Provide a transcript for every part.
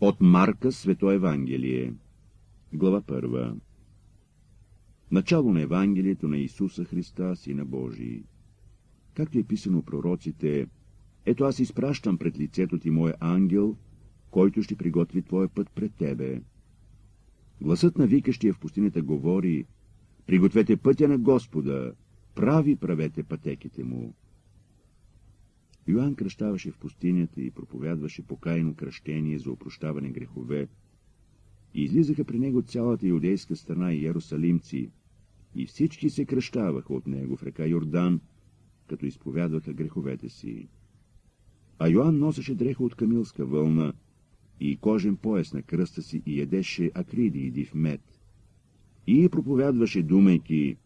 От Марка Свето Евангелие Глава 1 Начало на Евангелието на Исуса Христа, Сина Божий Както е писано пророците, ето аз изпращам пред лицето ти мой ангел, който ще приготви твоя път пред тебе. Гласът на викащия в пустинята говори, пригответе пътя на Господа, прави правете пътеките му. Йоанн кръщаваше в пустинята и проповядваше покайно кръщение за опрощаване грехове. И излизаха при него цялата юдейска страна и ерусалимци, и всички се кръщаваха от него в река Йордан, като изповядваха греховете си. А Йоанн носеше дреха от камилска вълна и кожен пояс на кръста си и ядеше акриди и див мед. И проповядваше, думайки,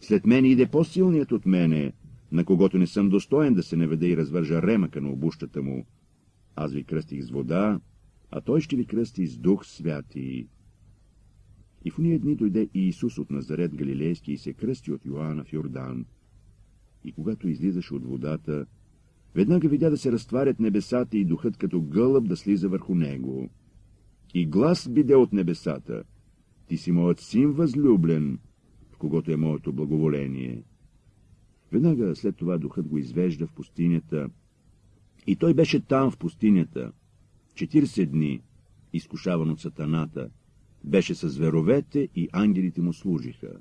след мен иде по-силният от мене, на когото не съм достоен да се наведе и развържа ремъка на обущата му. Аз ви кръстих с вода, а той ще ви кръсти с дух святи. И в уния дни дойде и Исус от Назарет Галилейски и се кръсти от Йоанна в Йордан. И когато излизаше от водата, веднага видя да се разтварят небесата и духът като гълъб да слиза върху него. И глас биде от небесата. Ти си моят син възлюблен, в когото е моето благоволение. Веднага след това духът го извежда в пустинята. И той беше там в пустинята. 40 дни, изкушаван от сатаната, беше с зверовете и ангелите му служиха.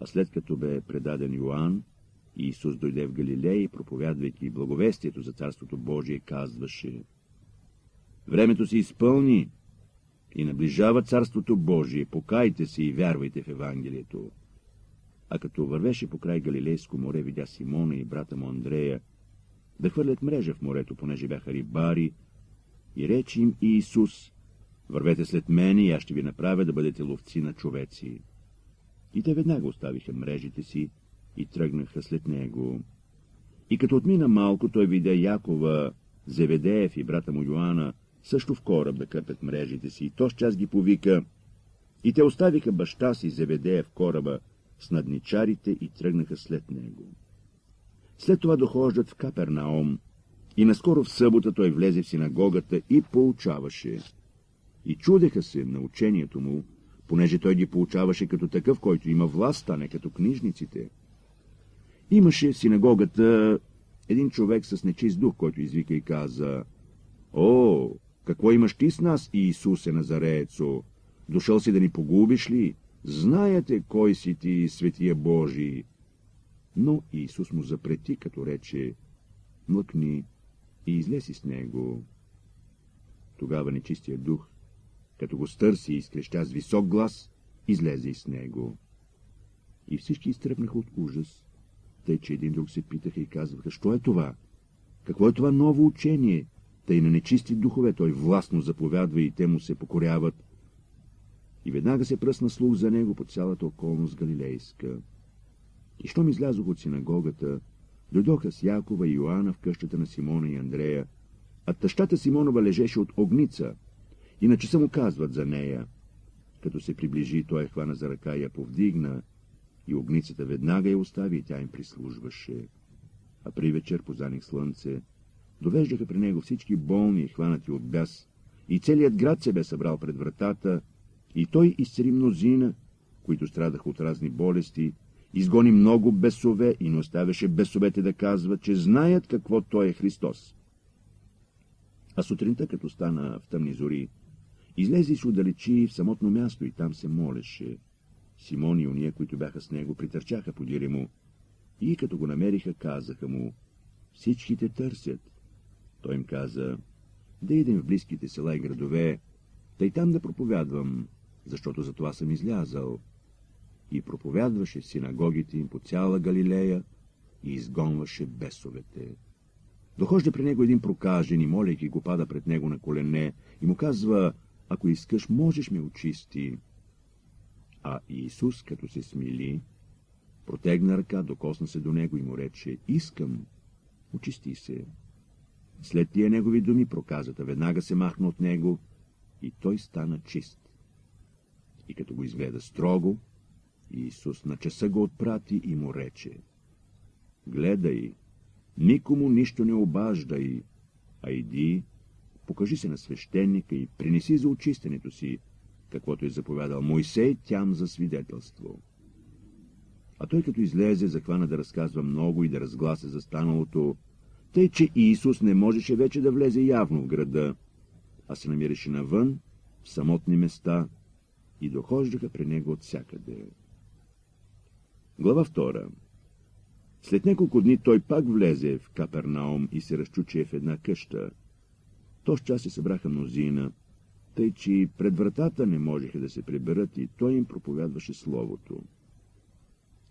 А след като бе предаден Йоанн, Иисус дойде в Галилей, проповядвайки благовестието за Царството Божие, казваше Времето се изпълни и наближава Царството Божие, покайте се и вярвайте в Евангелието. А като вървеше по край Галилейско море, видя Симона и брата му Андрея да хвърлят мрежа в морето, понеже бяха рибари, и речи им Иисус, вървете след мене и аз ще ви направя да бъдете ловци на човеци. И те веднага оставиха мрежите си и тръгнаха след него. И като отмина малко, той видя Якова, Зеведеев и брата му Йоанна, също в кораб да кърпят мрежите си, и то с час ги повика. И те оставиха баща си Зеведея в кораба с надничарите и тръгнаха след него. След това дохождат в Капернаом, и наскоро в събота той влезе в синагогата и поучаваше. И чудеха се на учението му, понеже той ги получаваше като такъв, който има власт, а не като книжниците. Имаше в синагогата един човек с нечист дух, който извика и каза, «О, какво имаш ти с нас, Иисусе Назареецо? Дошъл си да ни погубиш ли? Знаете кой си ти, светия Божий!» Но Иисус му запрети, като рече, «Млъкни и излеси с него». Тогава нечистия дух, като го стърси и изкреща с висок глас, излезе и с него. И всички изтръпнаха от ужас, тъй, че един друг се питаха и казваха, що е това? Какво е това ново учение? Тъй на нечисти духове той властно заповядва и те му се покоряват. И веднага се пръсна слух за него по цялата околност галилейска. И щом излязох от синагогата, дойдоха с Якова и Йоанна в къщата на Симона и Андрея, а тъщата Симонова лежеше от огница, иначе само казват за нея. Като се приближи, той я хвана за ръка и я повдигна, и огницата веднага я остави и тя им прислужваше. А при вечер по заних слънце довеждаха при него всички болни, хванати от бяс, и целият град се бе събрал пред вратата, и той изцери мнозина, които страдаха от разни болести, изгони много бесове и не оставяше бесовете да казват, че знаят какво той е Христос. А сутринта, като стана в тъмни зори, излезе и се удалечи в самотно място и там се молеше. Симон и уния, които бяха с него, притърчаха подире му и като го намериха, казаха му, всички те търсят. Той им каза, да идем в близките села и градове, тъй там да проповядвам, защото за това съм излязал. И проповядваше синагогите им по цяла Галилея и изгонваше бесовете. Дохожда при него един прокажен и молейки го пада пред него на колене и му казва, ако искаш, можеш ме очисти. А Иисус, като се смили, протегна ръка, докосна се до него и му рече, искам, очисти се. След тия негови думи проказата веднага се махна от него и той стана чист. И като го изгледа строго, Иисус на часа го отпрати и му рече, гледай, никому нищо не обаждай, а иди, покажи се на свещеника и принеси за очистенето си, каквото е заповядал Мойсей, тям за свидетелство. А той като излезе, захвана да разказва много и да разглася за станалото, тъй, че Иисус не можеше вече да влезе явно в града, а се намираше навън, в самотни места, и дохождаха при него от всякъде. Глава 2 След няколко дни той пак влезе в Капернаум и се разчуче в една къща. То с час се събраха мнозина, тъй че пред вратата не можеха да се приберат и той им проповядваше Словото.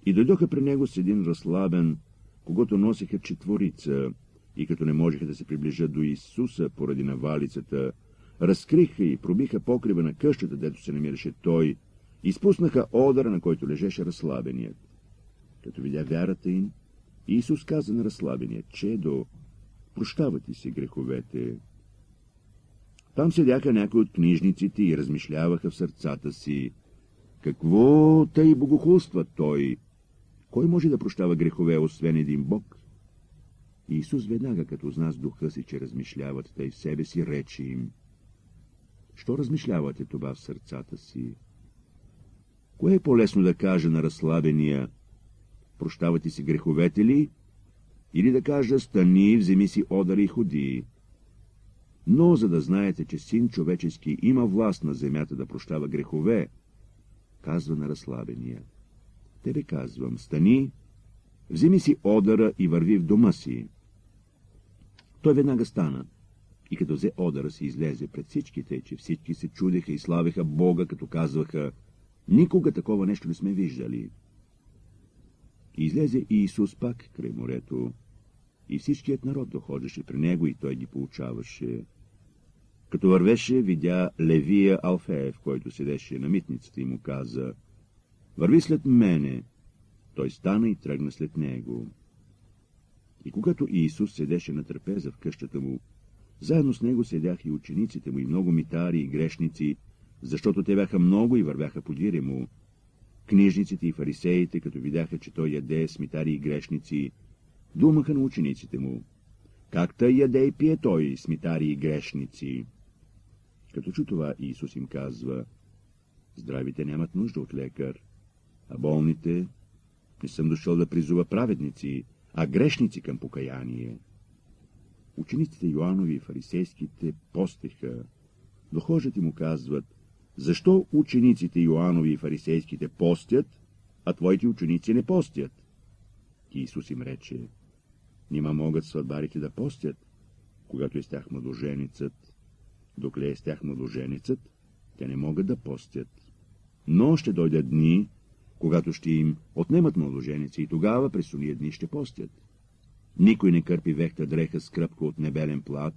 И дойдоха при него с един разслабен, когато носиха четворица, и като не можеха да се приближат до Исуса поради навалицата, разкриха и пробиха покрива на къщата, дето се намираше той, и спуснаха одъра, на който лежеше разслабеният. Като видя вярата им, Исус каза на разслабения, Чедо, прощава ти си греховете. Там седяха някои от книжниците и размишляваха в сърцата си. Какво тъй богохулства той? Кой може да прощава грехове, освен един Бог? Исус веднага, като зна с духа си, че размишляват тъй в себе си, рече им. Що размишлявате това в сърцата си? Кое е по-лесно да кажа на разслабения, прощавате си греховете ли, или да кажа, стани, вземи си одъра и ходи. Но, за да знаете, че син човечески има власт на земята да прощава грехове, казва на разслабения. Тебе казвам, стани, вземи си одъра и върви в дома си. Той веднага стана и като взе одъра си излезе пред всичките, че всички се чудеха и славеха Бога, като казваха, никога такова нещо не сме виждали. Излезе и Исус пак край морето, и всичкият народ доходеше при него и той ги получаваше. Като вървеше, видя Левия Алфеев, който седеше на митницата и му каза, «Върви след мене!» Той стана и тръгна след него. И когато Иисус седеше на трапеза в къщата му, заедно с него седяха и учениците му и много митари и грешници, защото те бяха много и вървяха подире му. Книжниците и фарисеите, като видяха, че той яде с митари и грешници, думаха на учениците му. Как тъй яде и пие той с митари и грешници? Като чу това, Иисус им казва, здравите нямат нужда от лекар, а болните не съм дошъл да призува праведници, а грешници към покаяние. Учениците Йоанови и фарисейските постеха. Дохожат и му казват, защо учениците Йоанови и фарисейските постят, а твоите ученици не постят? Иисус им рече, нима могат сватбарите да постят, когато е с тях младоженицът. Докле е с тях младоженицът, те не могат да постят. Но ще дойдат дни, когато ще им отнемат младоженици и тогава през уния дни ще постят. Никой не кърпи вехта дреха с кръпка от небелен плат,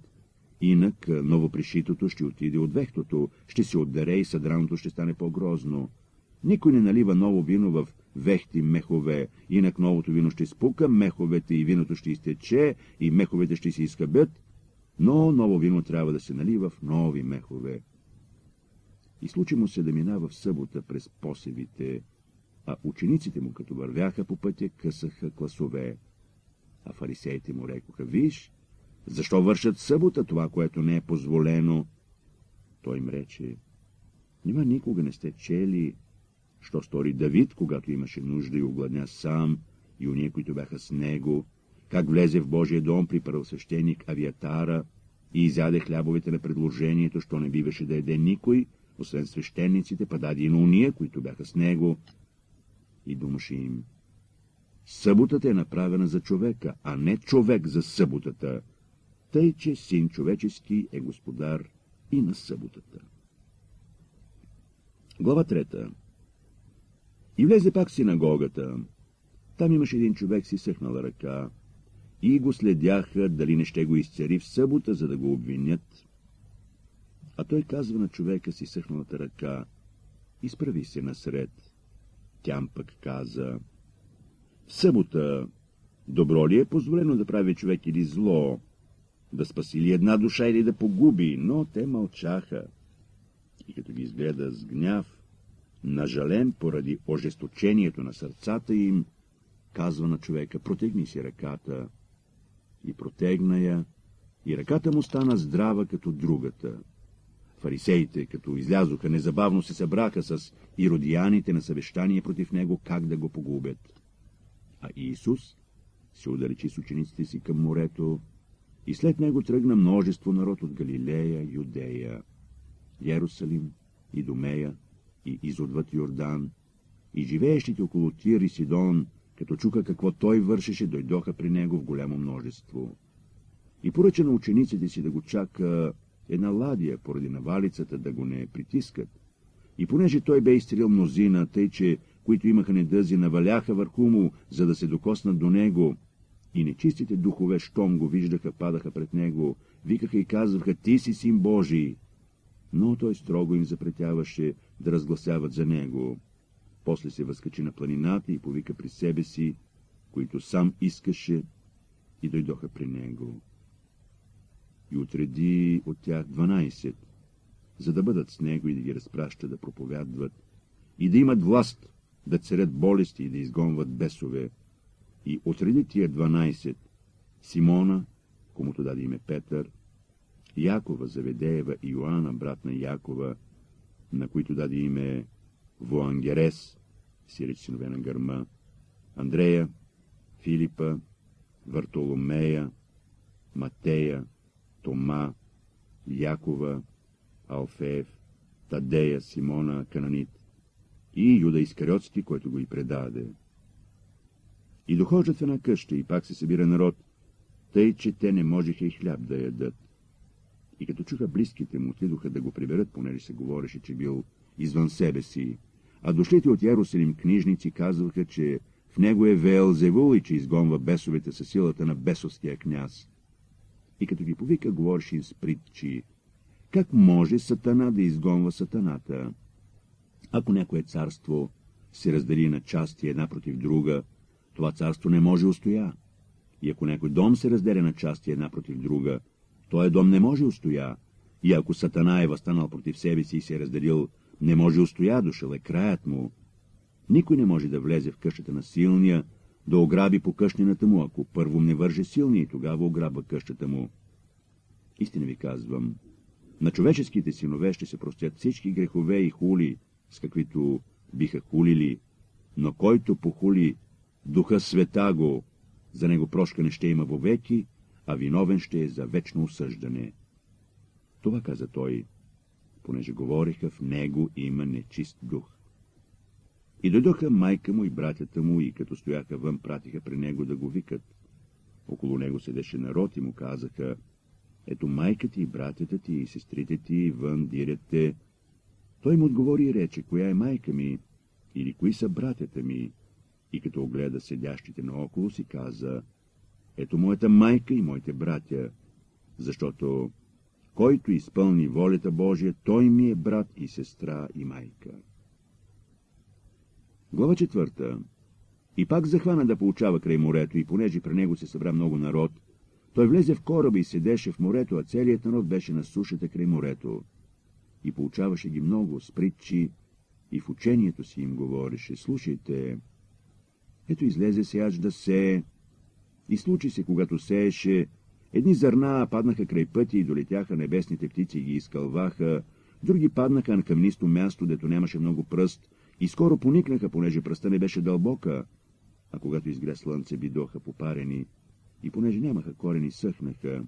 инак новопришитото ще отиде от вехтото, ще се отдере и съдраното ще стане по-грозно. Никой не налива ново вино в вехти мехове, инак новото вино ще спука меховете и виното ще изтече и меховете ще се изкъбят, но ново вино трябва да се налива в нови мехове. И случи му се да минава в събота през посевите, а учениците му, като вървяха по пътя, късаха класове. А фарисеите му рекоха, виж, защо вършат събота това, което не е позволено? Той им рече, нима никога не сте чели, що стори Давид, когато имаше нужда и огладня сам, и уния, които бяха с него, как влезе в Божия дом при първосвещеник Авиатара и изяде хлябовете на предложението, що не биваше да еде никой, освен свещениците, па даде и на уния, които бяха с него, и думаше им. Съботата е направена за човека, а не човек за съботата, тъй, че син човечески е господар и на съботата. Глава трета И влезе пак синагогата. Там имаше един човек си съхнала ръка и го следяха, дали не ще го изцери в събота, за да го обвинят. А той казва на човека си съхналата ръка, изправи се насред. Тям пък каза, в събота добро ли е позволено да прави човек или зло, да спаси ли една душа или да погуби, но те мълчаха. И като ги изгледа с гняв, нажален поради ожесточението на сърцата им, казва на човека, протегни си ръката. И протегна я, и ръката му стана здрава като другата. Фарисеите, като излязоха, незабавно се събраха с иродияните на съвещание против него, как да го погубят. А Иисус се удалечи с учениците си към морето и след него тръгна множество народ от Галилея, Юдея, Ярусалим, Идомея и изотвъд Йордан, и живеещите около Тир и Сидон, като чука какво той вършеше, дойдоха при него в голямо множество. И поръча на учениците си да го чака една ладия, поради навалицата да го не притискат. И понеже той бе изстрелил мнозина, тъй че, които имаха недъзи, наваляха върху му, за да се докоснат до него, и нечистите духове, щом го виждаха, падаха пред него, викаха и казваха, ти си син Божий. Но той строго им запретяваше да разгласяват за него. После се възкачи на планината и повика при себе си, които сам искаше, и дойдоха при него. И отреди от тях 12, за да бъдат с него и да ги разпраща да проповядват, и да имат власт да царят болести и да изгонват бесове, и отреди тия 12 Симона, комуто даде име Петър, Якова Заведеева и Йоанна, брат на Якова, на които даде име Воангерес, сиреч синове на Гърма, Андрея, Филипа, Вартоломея, Матея, Тома, Якова, Алфеев, Тадея, Симона, Кананит и Юда Искариотски, който го и предаде. И дохождат в една къща и пак се събира народ, тъй, че те не можеха и хляб да ядат. И като чуха близките му, отидоха да го приберат, понеже се говореше, че бил извън себе си. А дошлите от Ярусалим книжници казваха, че в него е Веелзевул и че изгонва бесовете със силата на бесовския княз. И като ги повика, говореше им с притчи. Как може сатана да изгонва сатаната? Ако някое царство се раздели на части една против друга, това царство не може устоя. И ако някой дом се разделя на части една против друга, този дом не може устоя. И ако Сатана е възстанал против себе си и се е разделил, не може устоя, дошъл е краят му. Никой не може да влезе в къщата на силния, да ограби по къщнината му, ако първо не върже силния и тогава ограба къщата му. Истина ви казвам, на човеческите синове ще се простят всички грехове и хули, с каквито биха хулили, но който похули Духа света го, за него прошкане ще има вовеки, а виновен ще е за вечно осъждане. Това каза той, понеже говориха в него има нечист дух. И дойдоха майка му и братята му, и като стояха вън, пратиха при него да го викат. Около него седеше народ и му казаха, ето майка ти и братята ти и сестрите ти вън дирят те. Той му отговори и рече, коя е майка ми, или кои са братята ми, и като огледа седящите наоколо си каза, ето моята майка и моите братя, защото който изпълни волята Божия, той ми е брат и сестра и майка. Глава четвърта. И пак захвана да получава край морето, и понеже при него се събра много народ, той влезе в кораба и седеше в морето, а целият народ беше на сушата край морето. И получаваше ги много с притчи, и в учението си им говореше, слушайте, ето излезе сеяч да сее. И случи се, когато сееше, едни зърна паднаха край пъти и долетяха небесните птици и ги изкълваха, други паднаха на къмнисто място, дето нямаше много пръст, и скоро поникнаха, понеже пръста не беше дълбока, а когато изгря слънце, бидоха попарени, и понеже нямаха корени, съхнаха.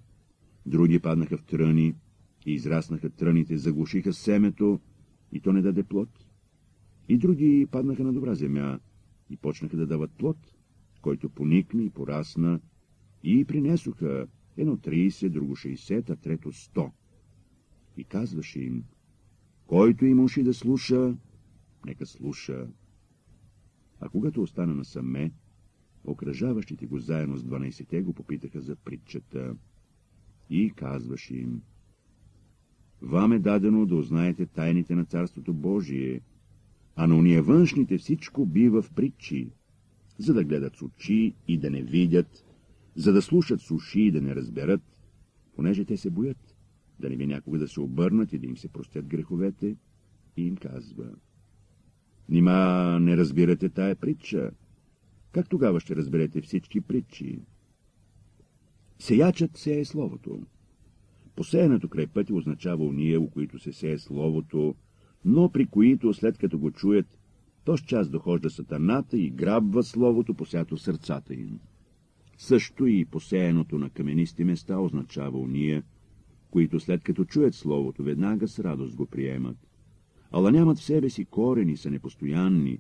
Други паднаха в тръни, и израснаха тръните, заглушиха семето, и то не даде плод. И други паднаха на добра земя, и почнаха да дават плод, който поникна и порасна, и принесоха едно 30, друго 60, а трето 100. И казваше им, който има уши да слуша, нека слуша. А когато остана насаме, окръжаващите го заедно с 12-те го попитаха за притчата и казваше им, Вам е дадено да узнаете тайните на Царството Божие, а на уния външните всичко бива в притчи, за да гледат с очи и да не видят, за да слушат с уши и да не разберат, понеже те се боят, да не би някога да се обърнат и да им се простят греховете, и им казва. Нима не разбирате тая притча? Как тогава ще разберете всички притчи? Сеячът се е словото. Посеянето край пътя означава уния, у които се сее Словото, но при които, след като го чуят, то с час дохожда сатаната и грабва Словото, посято сърцата им. Също и посеяното на каменисти места означава уния, които след като чуят Словото, веднага с радост го приемат. Ала нямат в себе си корени, са непостоянни.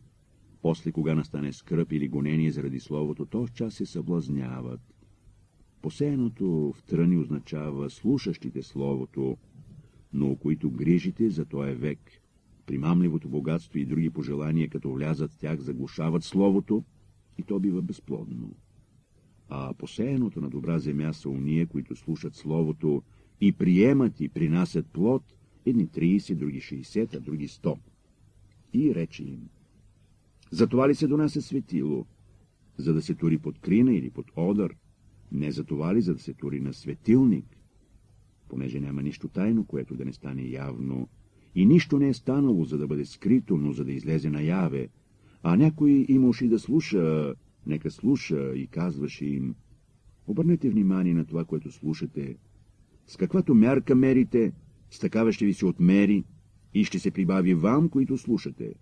После, кога настане скръп или гонение заради Словото, то час се съблазняват. Посеяното в тръни означава слушащите Словото, но които грижите за този век, примамливото богатство и други пожелания, като влязат в тях, заглушават Словото и то бива безплодно. А посеяното на добра земя са уния, които слушат Словото и приемат и принасят плод, едни 30, други 60, а други 100. И рече им, за това ли се донася светило? За да се тури под крина или под одър? Не за това ли, за да се тури на светилник? Понеже няма нищо тайно, което да не стане явно, и нищо не е станало, за да бъде скрито, но за да излезе наяве, а някой имаше да слуша, нека слуша и казваше им, обърнете внимание на това, което слушате, с каквато мярка мерите, с такава ще ви се отмери и ще се прибави вам, които слушате,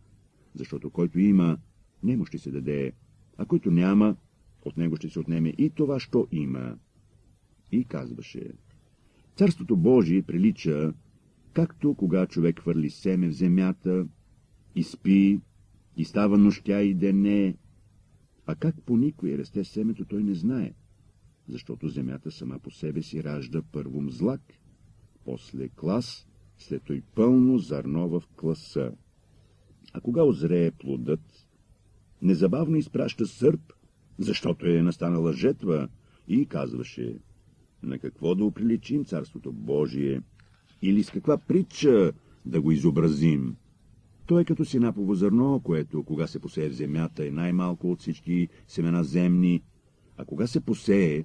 защото който има, немо ще се даде, а който няма, от него ще се отнеме и това, що има. И казваше, Царството Божие прилича, както кога човек хвърли семе в земята, и спи, и става нощя и дене, а как по никой расте семето, той не знае, защото земята сама по себе си ражда първо мзлак, после клас, след той пълно зърно в класа. А кога озрее плодът, незабавно изпраща сърп, защото е настанала жетва, и казваше, на какво да оприличим Царството Божие, или с каква притча да го изобразим. Той е като синапово зърно, което, кога се посее в земята, е най-малко от всички семена земни, а кога се посее,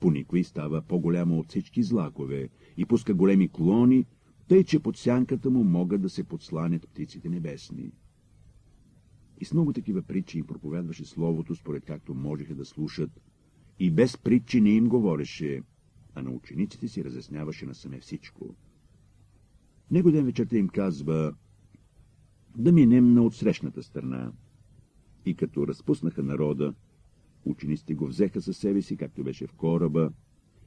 по никой става по-голямо от всички злакове и пуска големи клони, тъй, че под сянката му могат да се подсланят птиците небесни. И с много такива притчи им проповядваше Словото, според както можеха да слушат, и без притчи не им говореше, а на учениците си разясняваше насаме всичко. Него ден вечерта им казва да минем на отсрещната страна. И като разпуснаха народа, учениците го взеха със себе си, както беше в кораба,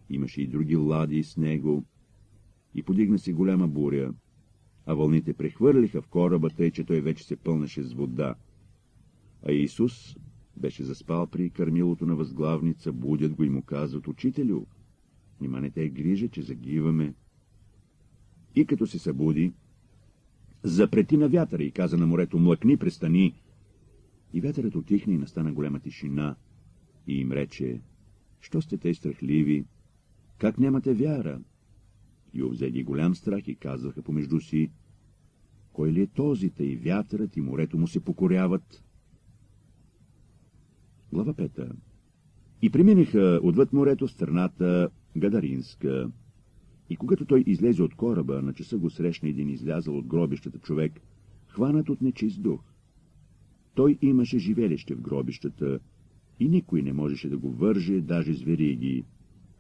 имаше и други лади с него, и подигна си голяма буря, а вълните прехвърлиха в кораба, тъй, че той вече се пълнеше с вода. А Исус беше заспал при кърмилото на възглавница, будят го и му казват, Учителю, нима не те е грижа, че загиваме. И като се събуди, запрети на вятъра и каза на морето, млъкни, престани. И вятърът отихна и настана голяма тишина. И им рече, що сте те страхливи? Как нямате вяра? И овзели голям страх и казваха помежду си, кой ли е този, тъй вятърът и морето му се покоряват? Глава пета И преминаха отвъд морето страната Гадаринска. И когато той излезе от кораба, на часа го срещна един излязъл от гробищата човек, хванат от нечист дух. Той имаше живелище в гробищата и никой не можеше да го върже, даже с вериги,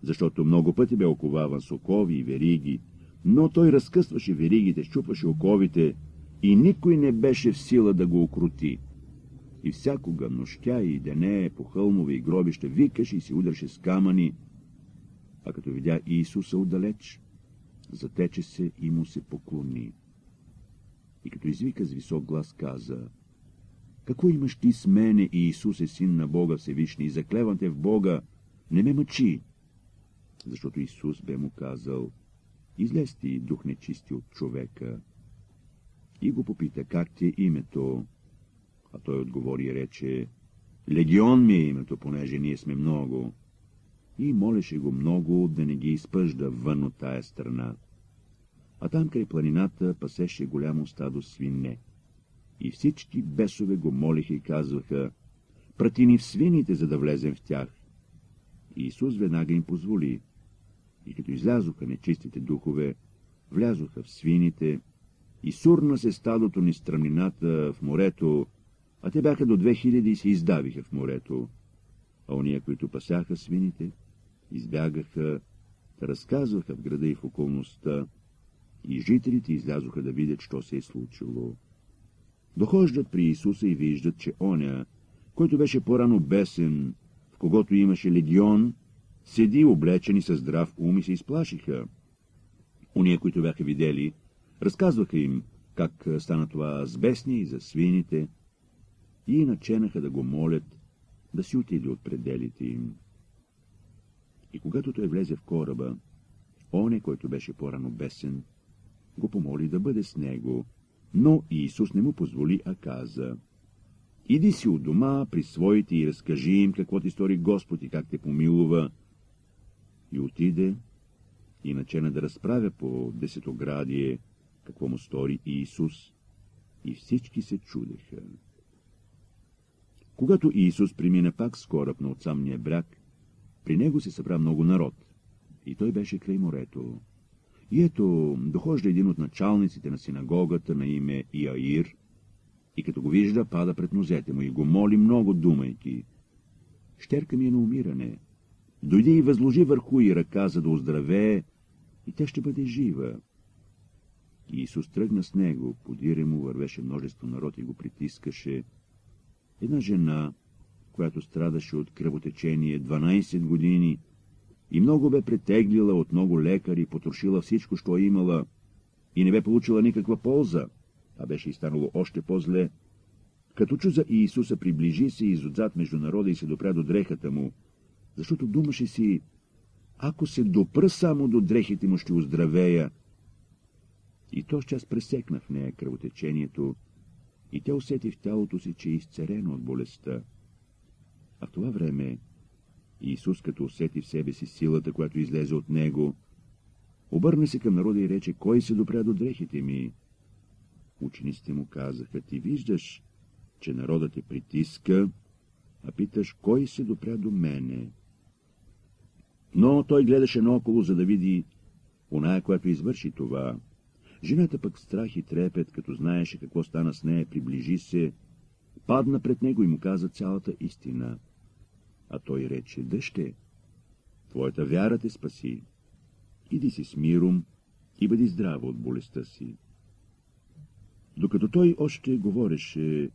защото много пъти бе оковаван с окови и вериги, но той разкъсваше веригите, щупваше оковите и никой не беше в сила да го окрути. И всякога нощя и дене по хълмове и гробища викаше и се удреше с камъни, а като видя Иисуса отдалеч, затече се и му се поклони. И като извика с висок глас каза, Какво имаш ти с мене, Иисусе, син на Бога Всевишни, и заклевам те в Бога, не ме мъчи, защото Исус бе му казал, излез ти дух нечисти от човека. И го попита, как ти е името? А той отговори и рече, Легион ми е името, понеже ние сме много и молеше го много да не ги изпъжда вън от тая страна. А там край планината пасеше голямо стадо свине. И всички бесове го молиха и казваха, прати ни в свините, за да влезем в тях. И Исус веднага им позволи. И като излязоха нечистите духове, влязоха в свините, и сурна се стадото ни стръмнината в морето, а те бяха до две хиляди и се издавиха в морето. А ония, които пасяха свините, избягаха разказваха в града и в околността, и жителите излязоха да видят, що се е случило. Дохождат при Исуса и виждат, че оня, който беше по-рано бесен, в когото имаше легион, седи облечен и със здрав ум и се изплашиха. Уния, които бяха видели, разказваха им, как стана това с бесни и за свините, и наченаха да го молят да си отиде от пределите им. И когато той влезе в кораба, оне, който беше по-рано бесен, го помоли да бъде с него, но Иисус не му позволи, а каза, «Иди си от дома при своите и разкажи им какво ти стори Господ и как те помилува». И отиде и начена да разправя по десетоградие какво му стори Иисус, и всички се чудеха. Когато Иисус премина пак с кораб на отсамния бряг, при него се събра много народ, и той беше край морето. И ето, дохожда един от началниците на синагогата на име Иаир, и като го вижда, пада пред нозете му и го моли много, думайки. Щерка ми е на умиране. Дойди и възложи върху и ръка, за да оздравее, и тя ще бъде жива. И Исус тръгна с него, подире му вървеше множество народ и го притискаше. Една жена, която страдаше от кръвотечение 12 години и много бе претеглила от много лекари, потрошила всичко, що е имала, и не бе получила никаква полза, а беше и станало още по-зле. Като чу за Иисуса, приближи се изотзад между народа и се допря до дрехата му, защото думаше си, ако се допра само до дрехите му, ще оздравея. И то час пресекна в нея кръвотечението, и тя усети в тялото си, че е изцерено от болестта. А в това време Иисус, като усети в себе си силата, която излезе от него, обърна се към народа и рече, кой се допря до дрехите ми? Учениците му казаха, ти виждаш, че народът те притиска, а питаш, кой се допря до мене? Но той гледаше наоколо, за да види оная, която извърши това. Жената пък страх и трепет, като знаеше какво стана с нея, приближи се, падна пред него и му каза цялата истина. А той рече, дъще, твоята вяра те спаси. Иди си с миром и бъди здрава от болестта си. Докато той още говореше,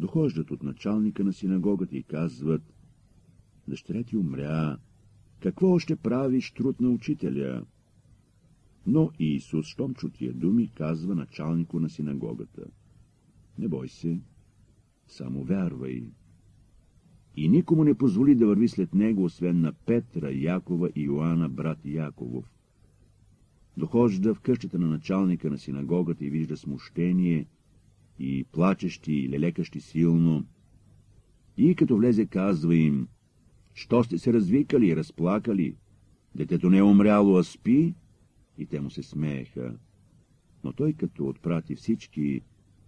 дохождат от началника на синагогата и казват, дъщеря ти умря, какво още правиш труд на учителя? Но Иисус, щом чу тия думи, казва началнику на синагогата. Не бой се, само вярвай. И никому не позволи да върви след него, освен на Петра, Якова и Йоанна, брат Яковов. Дохожда в къщата на началника на синагогата и вижда смущение и плачещи и лелекащи силно. И като влезе, казва им, що сте се развикали и разплакали? Детето не е умряло, а спи? И те му се смееха. Но той, като отпрати всички,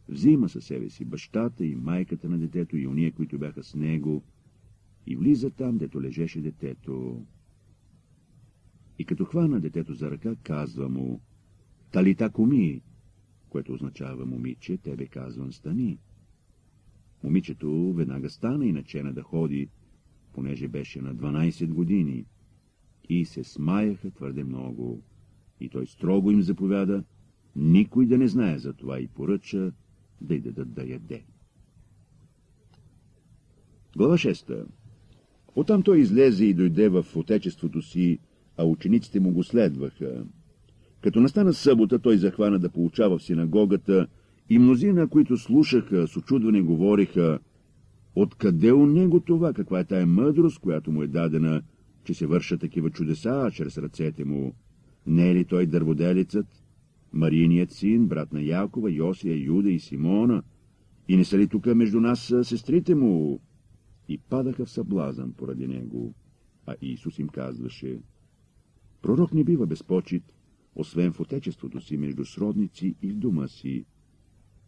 взима със себе си бащата и майката на детето и уния, които бяха с него, и влиза там, дето лежеше детето. И като хвана детето за ръка, казва му, Талита коми, което означава момиче, тебе казвам стани. Момичето веднага стана и начена да ходи, понеже беше на 12 години, и се смаяха твърде много. И той строго им заповяда, никой да не знае за това и поръча да й дадат да яде. Глава 6 Оттам той излезе и дойде в отечеството си, а учениците му го следваха. Като настана събота, той захвана да получава в синагогата и мнозина, които слушаха, с очудване говориха, откъде у него това, каква е тая мъдрост, която му е дадена, че се вършат такива чудеса чрез ръцете му? Не е ли той дърводелицът, Мариният син, брат на Якова, Йосия, Юда и Симона? И не са ли тук между нас сестрите му? И падаха в съблазън поради него. А Исус им казваше, пророк не бива безпочит, освен в отечеството си между сродници и в дома си.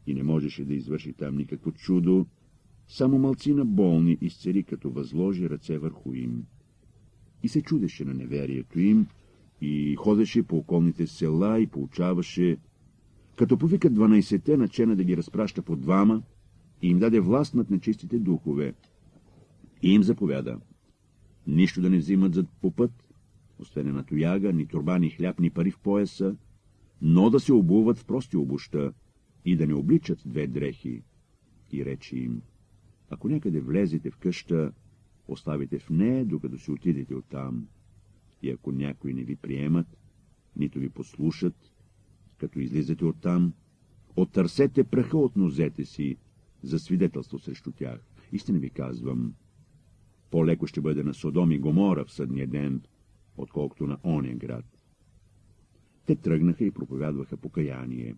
И не можеше да извърши там никакво чудо, само мълцина болни изцели, като възложи ръце върху им. И се чудеше на неверието им, и ходеше по околните села и получаваше, като повика 12-те, начена да ги разпраща по двама и им даде власт над нечистите духове. И им заповяда, нищо да не взимат за по път, освен на тояга, ни турба, ни хляб, ни пари в пояса, но да се обуват в прости обуща и да не обличат две дрехи. И рече им, ако някъде влезете в къща, оставите в нея, докато си отидете оттам. И ако някои не ви приемат, нито ви послушат, като излизате оттам, оттърсете праха от нозете си за свидетелство срещу тях. Истина ви казвам, по-леко ще бъде на Содом и Гомора в съдния ден, отколкото на ония град. Те тръгнаха и проповядваха покаяние.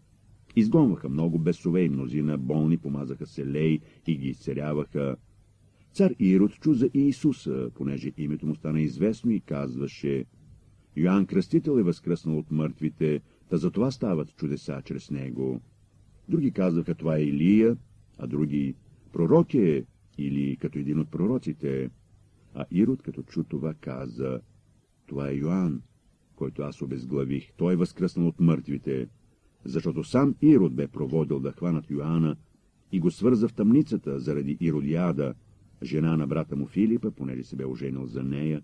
Изгонваха много бесове и мнозина болни, помазаха се лей и ги изцеряваха. Цар Ирод чу за Иисуса, понеже името му стана известно и казваше Йоанн Кръстител е възкръснал от мъртвите, та затова стават чудеса чрез него. Други казваха, това е Илия, а други пророк е или като един от пророците. А Ирод, като чу това, каза, това е Йоанн, който аз обезглавих. Той е възкръснал от мъртвите, защото сам Ирод бе проводил да хванат Йоанна и го свърза в тъмницата заради Иродиада, жена на брата му Филипа, понеже се бе оженил за нея,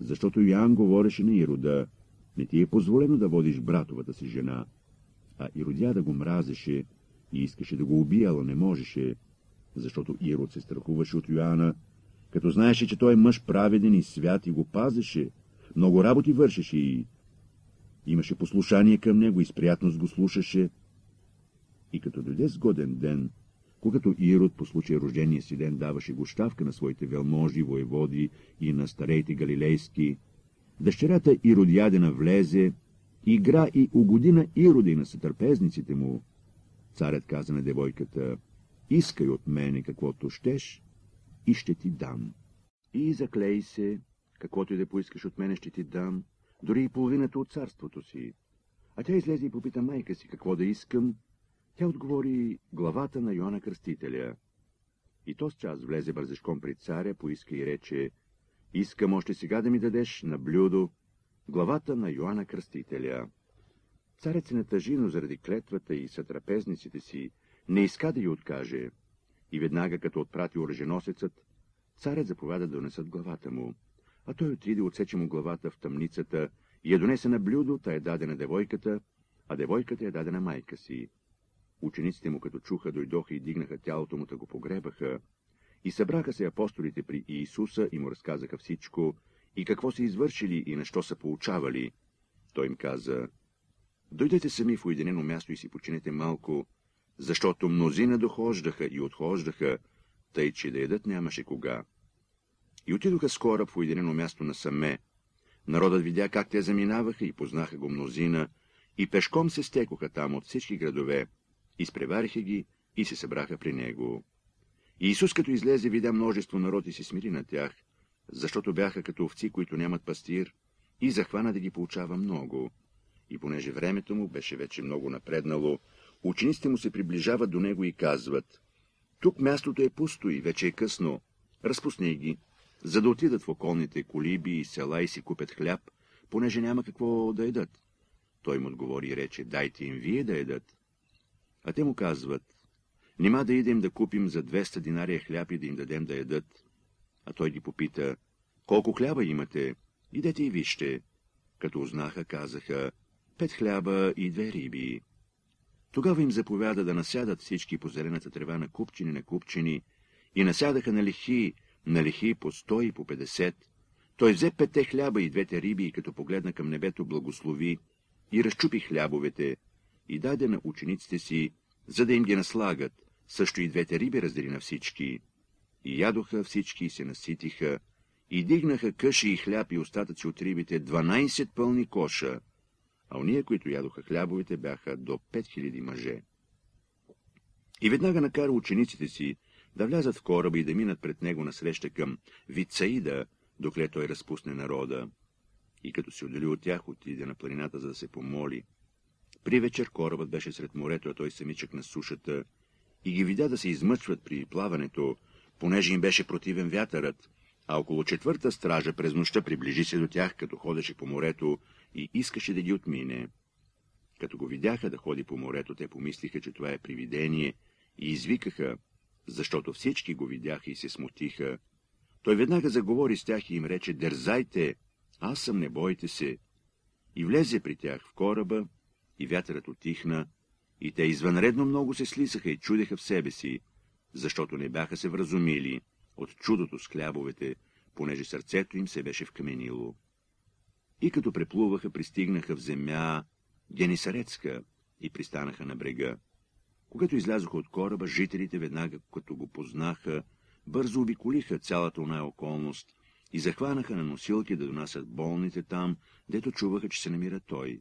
защото Йоанн говореше на Ирода, не ти е позволено да водиш братовата си жена. А Иродиада го мразеше и искаше да го убие, но не можеше, защото Ирод се страхуваше от Йоанна, като знаеше, че той е мъж праведен и свят и го пазеше, много работи вършеше и имаше послушание към него и с приятност го слушаше. И като дойде сгоден ден, когато Ирод по случай рождения си ден даваше гощавка на своите велможи, воеводи и на старейте галилейски, дъщерята Иродиадена влезе, игра и угоди на Ирода и на сътърпезниците му. Царят каза на девойката, искай от мене каквото щеш и ще ти дам. И заклей се, каквото и да поискаш от мене ще ти дам, дори и половината от царството си. А тя излезе и попита майка си какво да искам. Тя отговори главата на Йоанна Кръстителя. И то с час влезе бързешком при царя, поиска и рече, искам още сега да ми дадеш на блюдо главата на Йоанна Кръстителя. Царят се натъжи, но заради клетвата и сътрапезниците си не иска да й откаже. И веднага, като отпрати оръженосецът, царят заповяда да донесат главата му. А той отиде, отсече му главата в тъмницата и я донесе на блюдо, та е дадена девойката, а девойката е дадена майка си. Учениците му, като чуха, дойдоха и дигнаха тялото му, да го погребаха. И събраха се апостолите при Иисуса и му разказаха всичко, и какво са извършили и на що са получавали. Той им каза, дойдете сами в уединено място и си починете малко, защото мнозина дохождаха и отхождаха, тъй, че да ядат нямаше кога. И отидоха с в уединено място на Саме. Народът видя как те заминаваха и познаха го мнозина, и пешком се стекоха там от всички градове, изпревариха ги и се събраха при него. И Исус, като излезе, видя множество народ и се смири на тях, защото бяха като овци, които нямат пастир, и захвана да ги получава много. И понеже времето му беше вече много напреднало, учениците му се приближават до него и казват, тук мястото е пусто и вече е късно, разпусни ги, за да отидат в околните колиби и села и си купят хляб, понеже няма какво да едат. Той му отговори и рече, дайте им вие да едат. А те му казват, нима да идем да купим за 200 динария хляб и да им дадем да едат. А той ги попита, колко хляба имате? Идете и вижте. Като узнаха, казаха, пет хляба и две риби. Тогава им заповяда да насядат всички по зелената трева на купчини на купчини и насядаха на лихи, на лихи по сто и по петдесет. Той взе пете хляба и двете риби и като погледна към небето благослови и разчупи хлябовете и даде на учениците си, за да им ги наслагат, също и двете риби раздели на всички. И ядоха всички и се наситиха, и дигнаха къши и хляб и остатъци от рибите, 12 пълни коша, а уния, които ядоха хлябовете, бяха до 5000 мъже. И веднага накара учениците си да влязат в кораба и да минат пред него насреща към Вицаида, докле той разпусне народа. И като се отдели от тях, отиде на планината, за да се помоли. При вечер корабът беше сред морето, а той самичък на сушата, и ги видя да се измъчват при плаването, понеже им беше противен вятърът, а около четвърта стража през нощта приближи се до тях, като ходеше по морето и искаше да ги отмине. Като го видяха да ходи по морето, те помислиха, че това е привидение и извикаха, защото всички го видяха и се смутиха. Той веднага заговори с тях и им рече, дързайте, Аз съм, не бойте се. И влезе при тях в кораба, и вятърът отихна, и те извънредно много се слисаха и чудеха в себе си, защото не бяха се вразумили от чудото с хлябовете, понеже сърцето им се беше вкаменило. И като преплуваха, пристигнаха в земя Генисарецка и пристанаха на брега. Когато излязоха от кораба, жителите веднага, като го познаха, бързо обиколиха цялата оная околност и захванаха на носилки да донасят болните там, дето чуваха, че се намира той.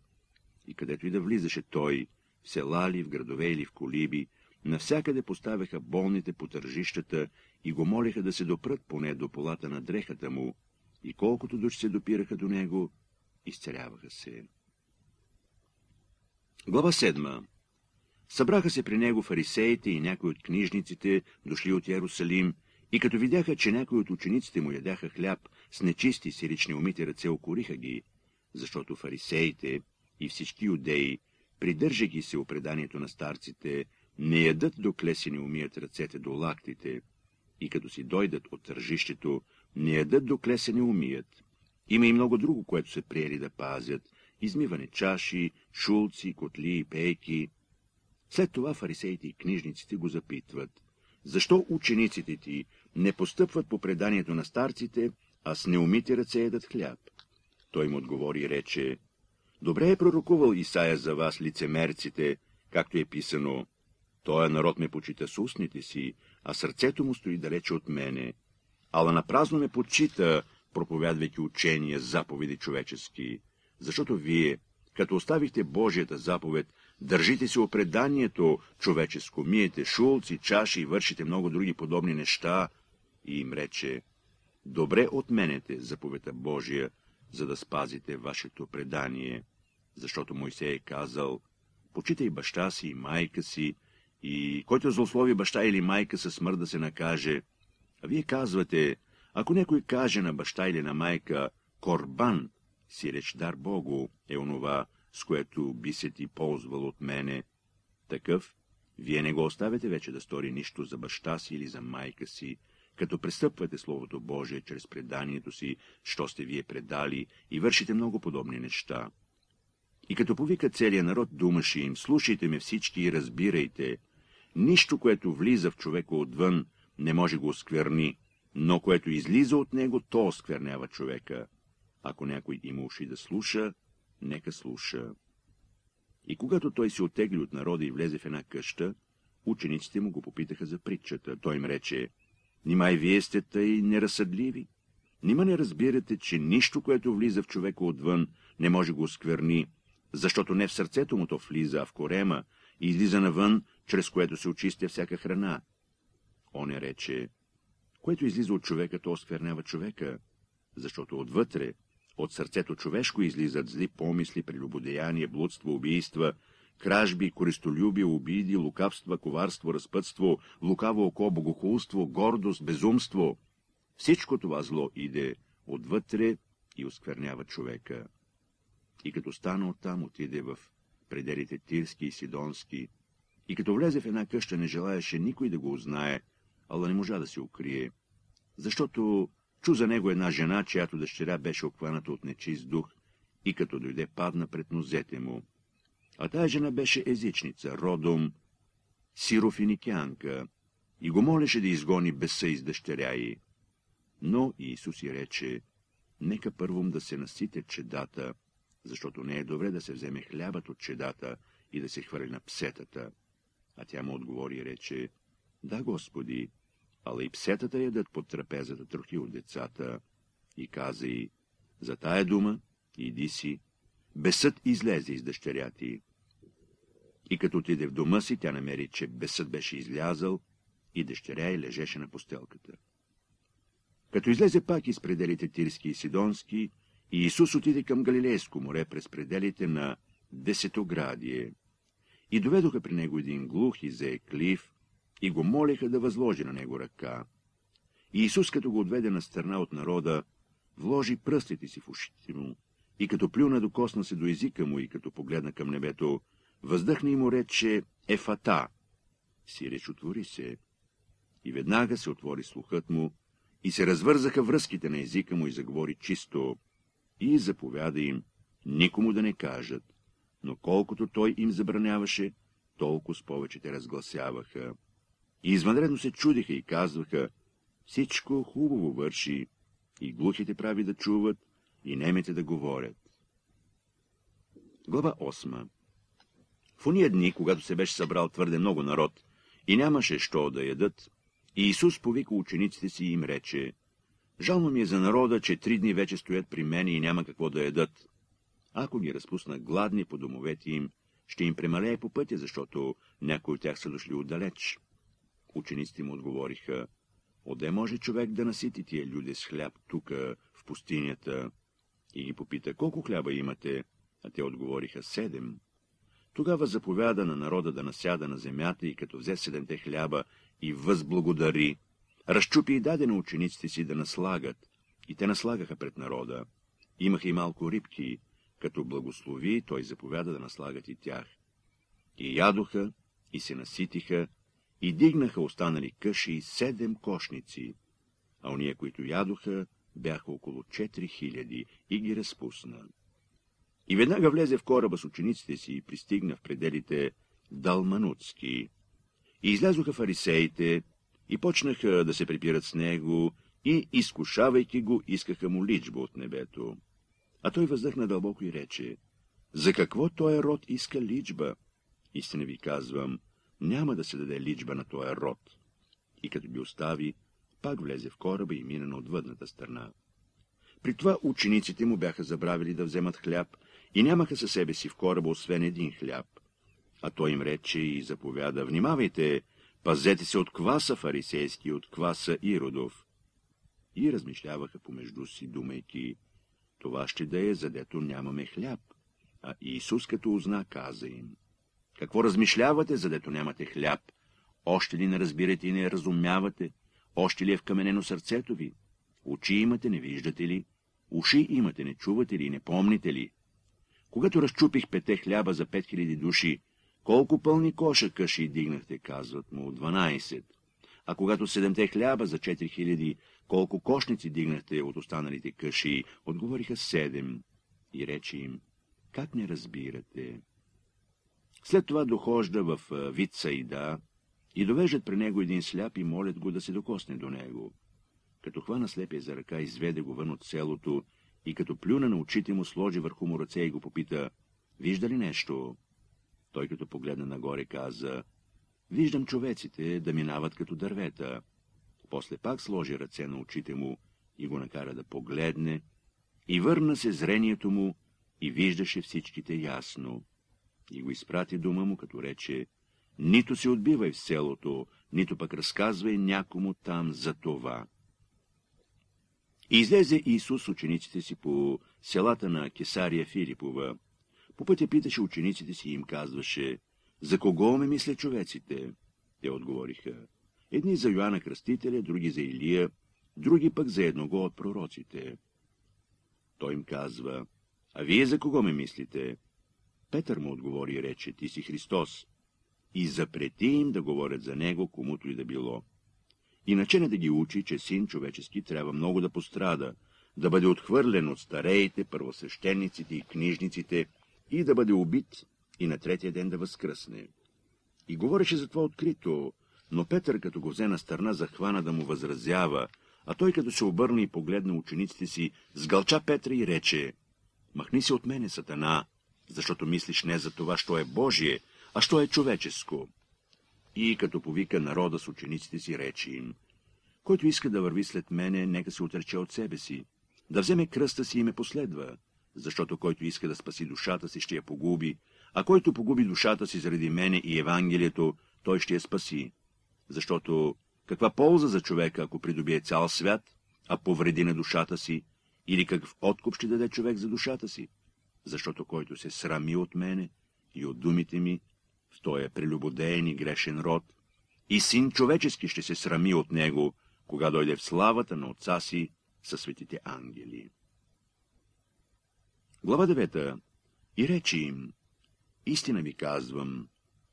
И където и да влизаше той, в села ли, в градове или в колиби, навсякъде поставяха болните по тържищата и го молиха да се допрат поне до полата на дрехата му, и колкото души се допираха до него, изцеляваха се. Глава седма Събраха се при него фарисеите и някои от книжниците, дошли от Ярусалим, и като видяха, че някои от учениците му ядяха хляб с нечисти сирични умити ръце, окориха ги, защото фарисеите и всички юдеи, придържайки се опреданието на старците, не ядат до клесени умият ръцете до лактите, и като си дойдат от тържището, не ядат до клесени умият. Има и много друго, което се приели да пазят, измиване чаши, шулци, котли и пейки. След това фарисеите и книжниците го запитват. Защо учениците ти не постъпват по преданието на старците, а с неумити ръце едат хляб? Той му отговори и рече, Добре е пророкувал Исаия за вас, лицемерците, както е писано. Тоя народ ме почита с устните си, а сърцето му стои далече от мене. Ала напразно ме почита, проповядвайки учения, заповеди човечески. Защото вие, като оставихте Божията заповед, държите се опреданието човеческо, миете шулци, чаши и вършите много други подобни неща, и им рече, добре отменете заповедта Божия, за да спазите вашето предание, защото Мойсей е казал, почитай баща си и майка си, и който злослови баща или майка със смърт да се накаже. А вие казвате, ако някой каже на баща или на майка, корбан, си реч дар Богу, е онова, с което би се ти ползвал от мене. Такъв, вие не го оставяте вече да стори нищо за баща си или за майка си, като престъпвате Словото Божие чрез преданието си, що сте вие предали, и вършите много подобни неща. И като повика целият народ, думаше им, слушайте ме всички и разбирайте. Нищо, което влиза в човека отвън, не може го оскверни, но което излиза от него, то осквернява човека. Ако някой има уши да слуша, нека слуша. И когато той се отегли от народа и влезе в една къща, учениците му го попитаха за притчата. Той им рече, Нима и вие сте тъй неразсъдливи? Нима не разбирате, че нищо, което влиза в човека отвън, не може го оскверни, защото не в сърцето му то влиза, а в корема и излиза навън, чрез което се очистя всяка храна. Он е рече, което излиза от човека, то осквернява човека, защото отвътре, от сърцето човешко излизат зли помисли, прелюбодеяние, блудство, убийства, кражби, користолюбие, обиди, лукавства, коварство, разпътство, лукаво око, богохулство, гордост, безумство. Всичко това зло иде отвътре и осквернява човека. И като стана оттам, отиде в пределите Тирски и Сидонски, и като влезе в една къща, не желаеше никой да го узнае, ала не можа да се укрие, защото чу за него една жена, чиято дъщеря беше обхваната от нечист дух, и като дойде падна пред нозете му. А тая жена беше езичница, родом сирофиникянка, и го молеше да изгони беса из дъщеря й. Но Иисус й рече, нека първом да се насите чедата, защото не е добре да се вземе хлябът от чедата и да се хвърли на псетата. А тя му отговори и рече, да, Господи, ала и псетата ядат под трапезата трохи от децата. И каза й, за тая дума, иди си, бесът излезе из дъщеря ти. И като отиде в дома си, тя намери, че бесът беше излязъл и дъщеря й лежеше на постелката. Като излезе пак из пределите Тирски и Сидонски, и Исус отиде към Галилейско море през пределите на Десетоградие. И доведоха при него един глух и заеклив, и го молеха да възложи на него ръка. И Исус, като го отведе на страна от народа, вложи пръстите си в ушите му, и като плюна докосна се до езика му, и като погледна към небето, въздъхна и му рече Ефата. Си реч отвори се. И веднага се отвори слухът му, и се развързаха връзките на езика му и заговори чисто. и заповяда им никому да не кажат, но колкото той им забраняваше, толкова с повече те разгласяваха. И извънредно се чудиха и казваха, всичко хубаво върши, и глухите прави да чуват, и немете да говорят. Глава 8 В уния дни, когато се беше събрал твърде много народ и нямаше що да ядат, Иисус повика учениците си и им рече, Жално ми е за народа, че три дни вече стоят при мене и няма какво да ядат. Ако ги разпусна гладни по домовете им, ще им премалее по пътя, защото някои от тях са дошли отдалеч. Учениците му отговориха, Оде може човек да насити тия люди с хляб тука, в пустинята? И ги попита, колко хляба имате? А те отговориха, седем. Тогава заповяда на народа да насяда на земята и като взе седемте хляба и възблагодари, разчупи и даде на учениците си да наслагат. И те наслагаха пред народа. Имаха и малко рибки. Като благослови, той заповяда да наслагат и тях. И ядоха, и се наситиха, и дигнаха останали къши и седем кошници, а уния, които ядоха, бяха около 4000 и ги разпусна. И веднага влезе в кораба с учениците си и пристигна в пределите Далмануцки. И излязоха фарисеите и почнаха да се припират с него и, изкушавайки го, искаха му личба от небето. А той въздъхна дълбоко и рече, за какво той род иска личба? Истина ви казвам, няма да се даде личба на този род. И като ги остави, пак влезе в кораба и мина на отвъдната страна. При това учениците му бяха забравили да вземат хляб и нямаха със себе си в кораба освен един хляб. А той им рече и заповяда, внимавайте, пазете се от кваса фарисейски, от кваса Иродов. И размишляваха помежду си, думайки, това ще да е, задето нямаме хляб. А Исус като узна каза им, какво размишлявате, задето нямате хляб? Още ли не разбирате и не разумявате? Още ли е вкаменено сърцето ви? Очи имате, не виждате ли? Уши имате, не чувате ли, не помните ли? Когато разчупих пете хляба за пет хиляди души, колко пълни коша къши дигнахте, казват му, 12. А когато седемте хляба за 4000, колко кошници дигнахте от останалите къши, отговориха седем. И рече им, как не разбирате? След това дохожда в вид Саида и довеждат при него един сляп и молят го да се докосне до него. Като хвана слепия за ръка, изведе го вън от селото и като плюна на очите му, сложи върху му ръце и го попита, вижда ли нещо? Той като погледна нагоре каза, виждам човеците да минават като дървета. После пак сложи ръце на очите му и го накара да погледне, и върна се зрението му и виждаше всичките ясно и го изпрати дома му, като рече, нито се отбивай в селото, нито пък разказвай някому там за това. Излезе Исус учениците си по селата на Кесария Филипова. По пътя питаше учениците си и им казваше, за кого ме мисля човеците? Те отговориха, едни за Йоанна Кръстителя, други за Илия, други пък за едного от пророците. Той им казва, а вие за кого ме мислите? Петър му отговори и рече, ти си Христос. И запрети им да говорят за него, комуто и да било. Иначе не да ги учи, че син човечески трябва много да пострада, да бъде отхвърлен от стареите, първосвещениците и книжниците и да бъде убит и на третия ден да възкръсне. И говореше за това открито, но Петър, като го взе на страна, захвана да му възразява, а той, като се обърна и погледна учениците си, сгълча Петра и рече, «Махни се от мене, сатана, защото мислиш не за това, що е Божие, а що е човеческо. И като повика народа с учениците си, речи им, който иска да върви след мене, нека се отрече от себе си, да вземе кръста си и ме последва, защото който иска да спаси душата си, ще я погуби, а който погуби душата си заради мене и Евангелието, той ще я спаси. Защото каква полза за човека, ако придобие цял свят, а повреди на душата си, или какъв откуп ще даде човек за душата си? защото който се срами от мене и от думите ми, в този прелюбодеен и грешен род, и син човечески ще се срами от него, кога дойде в славата на отца си със светите ангели. Глава 9. И речи им, истина ви казвам,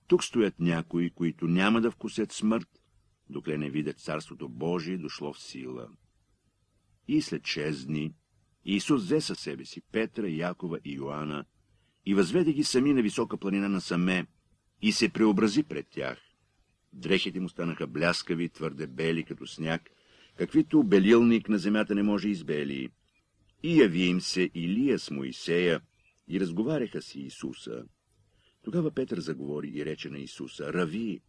тук стоят някои, които няма да вкусят смърт, докле не видят Царството Божие дошло в сила. И след шест дни Иисус взе със себе си Петра, Якова и Йоанна и възведе ги сами на висока планина на Саме и се преобрази пред тях. Дрехите му станаха бляскави, твърде бели, като сняг, каквито белилник на земята не може избели. И яви им се Илия с Моисея и разговаряха с Иисуса. Тогава Петър заговори и рече на Исуса, Рави,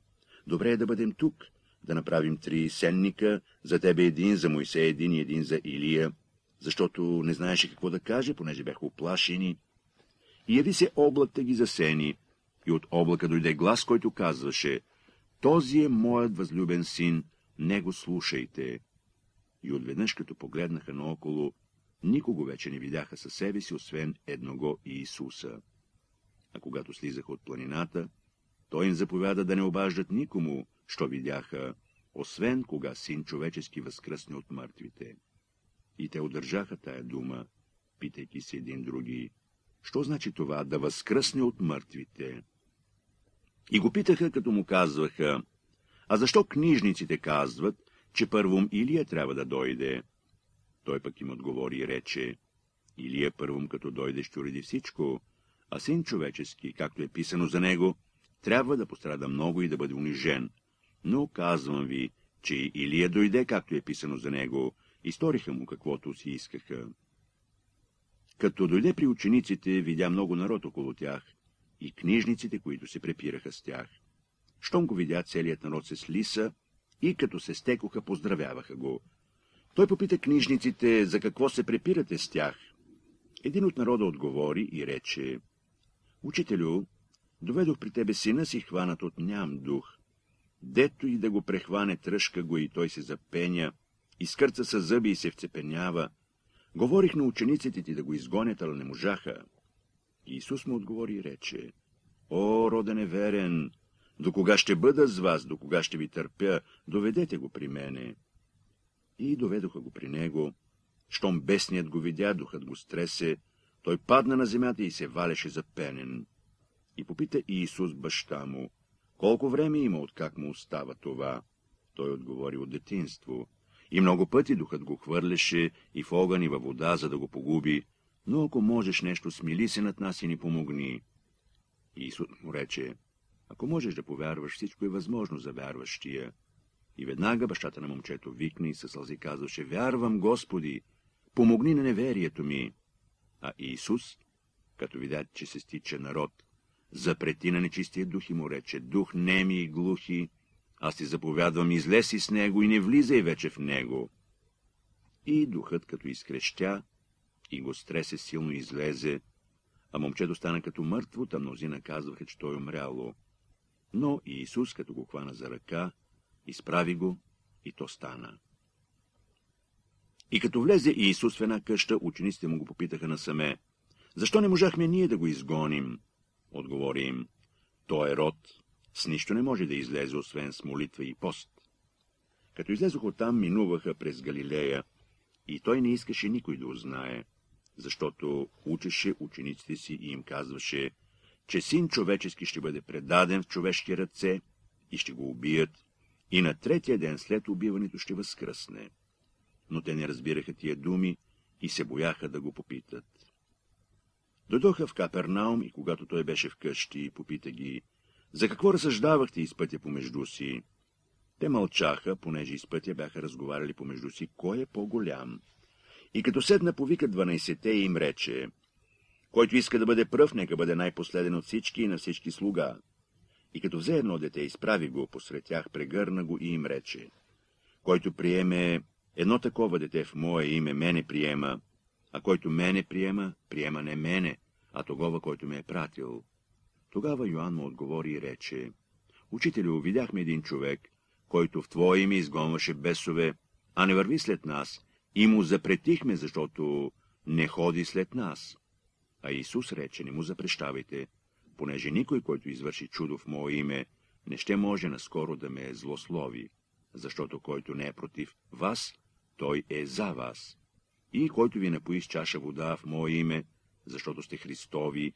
добре е да бъдем тук, да направим три сенника, за тебе един, за Моисея един и един за Илия, защото не знаеше какво да каже, понеже бяха оплашени. И яви се облак да ги засени, и от облака дойде глас, който казваше, Този е моят възлюбен син, не го слушайте. И отведнъж, като погледнаха наоколо, никого вече не видяха със себе си, освен едного Иисуса. А когато слизаха от планината, той им заповяда да не обаждат никому, що видяха, освен кога син човечески възкръсне от мъртвите. И те удържаха тая дума, питайки се един други, що значи това да възкръсне от мъртвите? И го питаха, като му казваха, а защо книжниците казват, че първом Илия трябва да дойде? Той пък им отговори и рече, Илия първом като дойде ще уреди всичко, а син човечески, както е писано за него, трябва да пострада много и да бъде унижен. Но казвам ви, че Илия дойде, както е писано за него, и сториха му каквото си искаха. Като дойде при учениците, видя много народ около тях и книжниците, които се препираха с тях. Щом го видя, целият народ се слиса и като се стекоха, поздравяваха го. Той попита книжниците, за какво се препирате с тях. Един от народа отговори и рече, Учителю, доведох при тебе сина си, хванат от ням дух. Дето и да го прехване, тръжка го и той се запеня, изкърца с зъби и се вцепенява. Говорих на учениците ти да го изгонят, але не можаха. Исус му отговори и рече, О, роден е верен, до кога ще бъда с вас, до кога ще ви търпя, доведете го при мене. И доведоха го при него. Щом бесният го видя, духът го стресе, той падна на земята и се валеше запенен. И попита Иисус баща му, колко време има, откак му остава това? Той отговори от детинство. И много пъти духът го хвърляше и в огън и във вода, за да го погуби, но ако можеш нещо, смили се над нас и ни помогни. Исус му рече, ако можеш да повярваш, всичко е възможно за вярващия. И веднага бащата на момчето викна и със сълзи казваше, вярвам, Господи, помогни на неверието ми. А Исус, като видя, че се стича народ, запрети на нечистия дух и му рече, дух неми и глухи, аз ти заповядвам, излеси с него и не влизай вече в него. И духът, като изкрещя, и го стресе силно излезе, а момчето стана като мъртво, та мнозина казваха, че той е умряло. Но Иисус, като го хвана за ръка, изправи го и то стана. И като влезе Иисус в една къща, учениците му го попитаха насаме, защо не можахме ние да го изгоним? Отговори им, той е род, с нищо не може да излезе, освен с молитва и пост. Като излезоха оттам, минуваха през Галилея, и той не искаше никой да узнае, защото учеше учениците си и им казваше, че син човечески ще бъде предаден в човешки ръце и ще го убият, и на третия ден след убиването ще възкръсне. Но те не разбираха тия думи и се бояха да го попитат. Дойдоха в Капернаум и когато той беше вкъщи, попита ги, за какво разсъждавахте из пътя помежду си? Те мълчаха, понеже из пътя бяха разговаряли помежду си, кой е по-голям. И като седна повика дванайсете и им рече, който иска да бъде пръв, нека бъде най-последен от всички и на всички слуга. И като взе едно дете, изправи го посред тях, прегърна го и им рече, който приеме едно такова дете в мое име, мене приема, а който мене приема, приема не мене, а тогова, който ме е пратил. Тогава Йоанн му отговори и рече, Учителю, видяхме един човек, който в Твое име изгонваше бесове, а не върви след нас, и му запретихме, защото не ходи след нас. А Исус рече, не му запрещавайте, понеже никой, който извърши чудо в Мое име, не ще може наскоро да ме злослови, защото който не е против вас, той е за вас. И който ви напои с чаша вода в Мое име, защото сте Христови,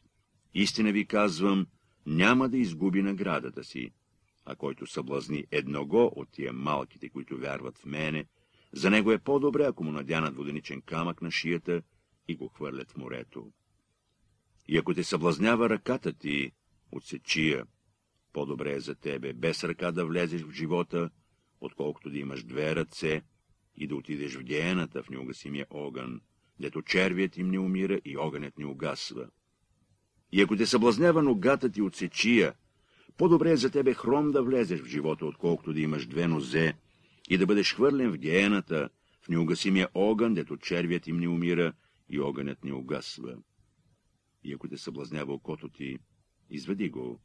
истина ви казвам, няма да изгуби наградата си, а който съблазни едного от тия малките, които вярват в мене, за него е по-добре, ако му надянат воденичен камък на шията и го хвърлят в морето. И ако те съблазнява ръката ти, отсечи я. По-добре е за тебе без ръка да влезеш в живота, отколкото да имаш две ръце и да отидеш в геената в неугасимия огън, дето червият им не умира и огънят не угасва. И ако те съблазнява ногата ти отсечи я, по-добре е за тебе хром да влезеш в живота, отколкото да имаш две нозе и да бъдеш хвърлен в геената, в неугасимия огън, дето червият им не умира и огънят не угасва. И ако те съблазнява окото ти, изведи го.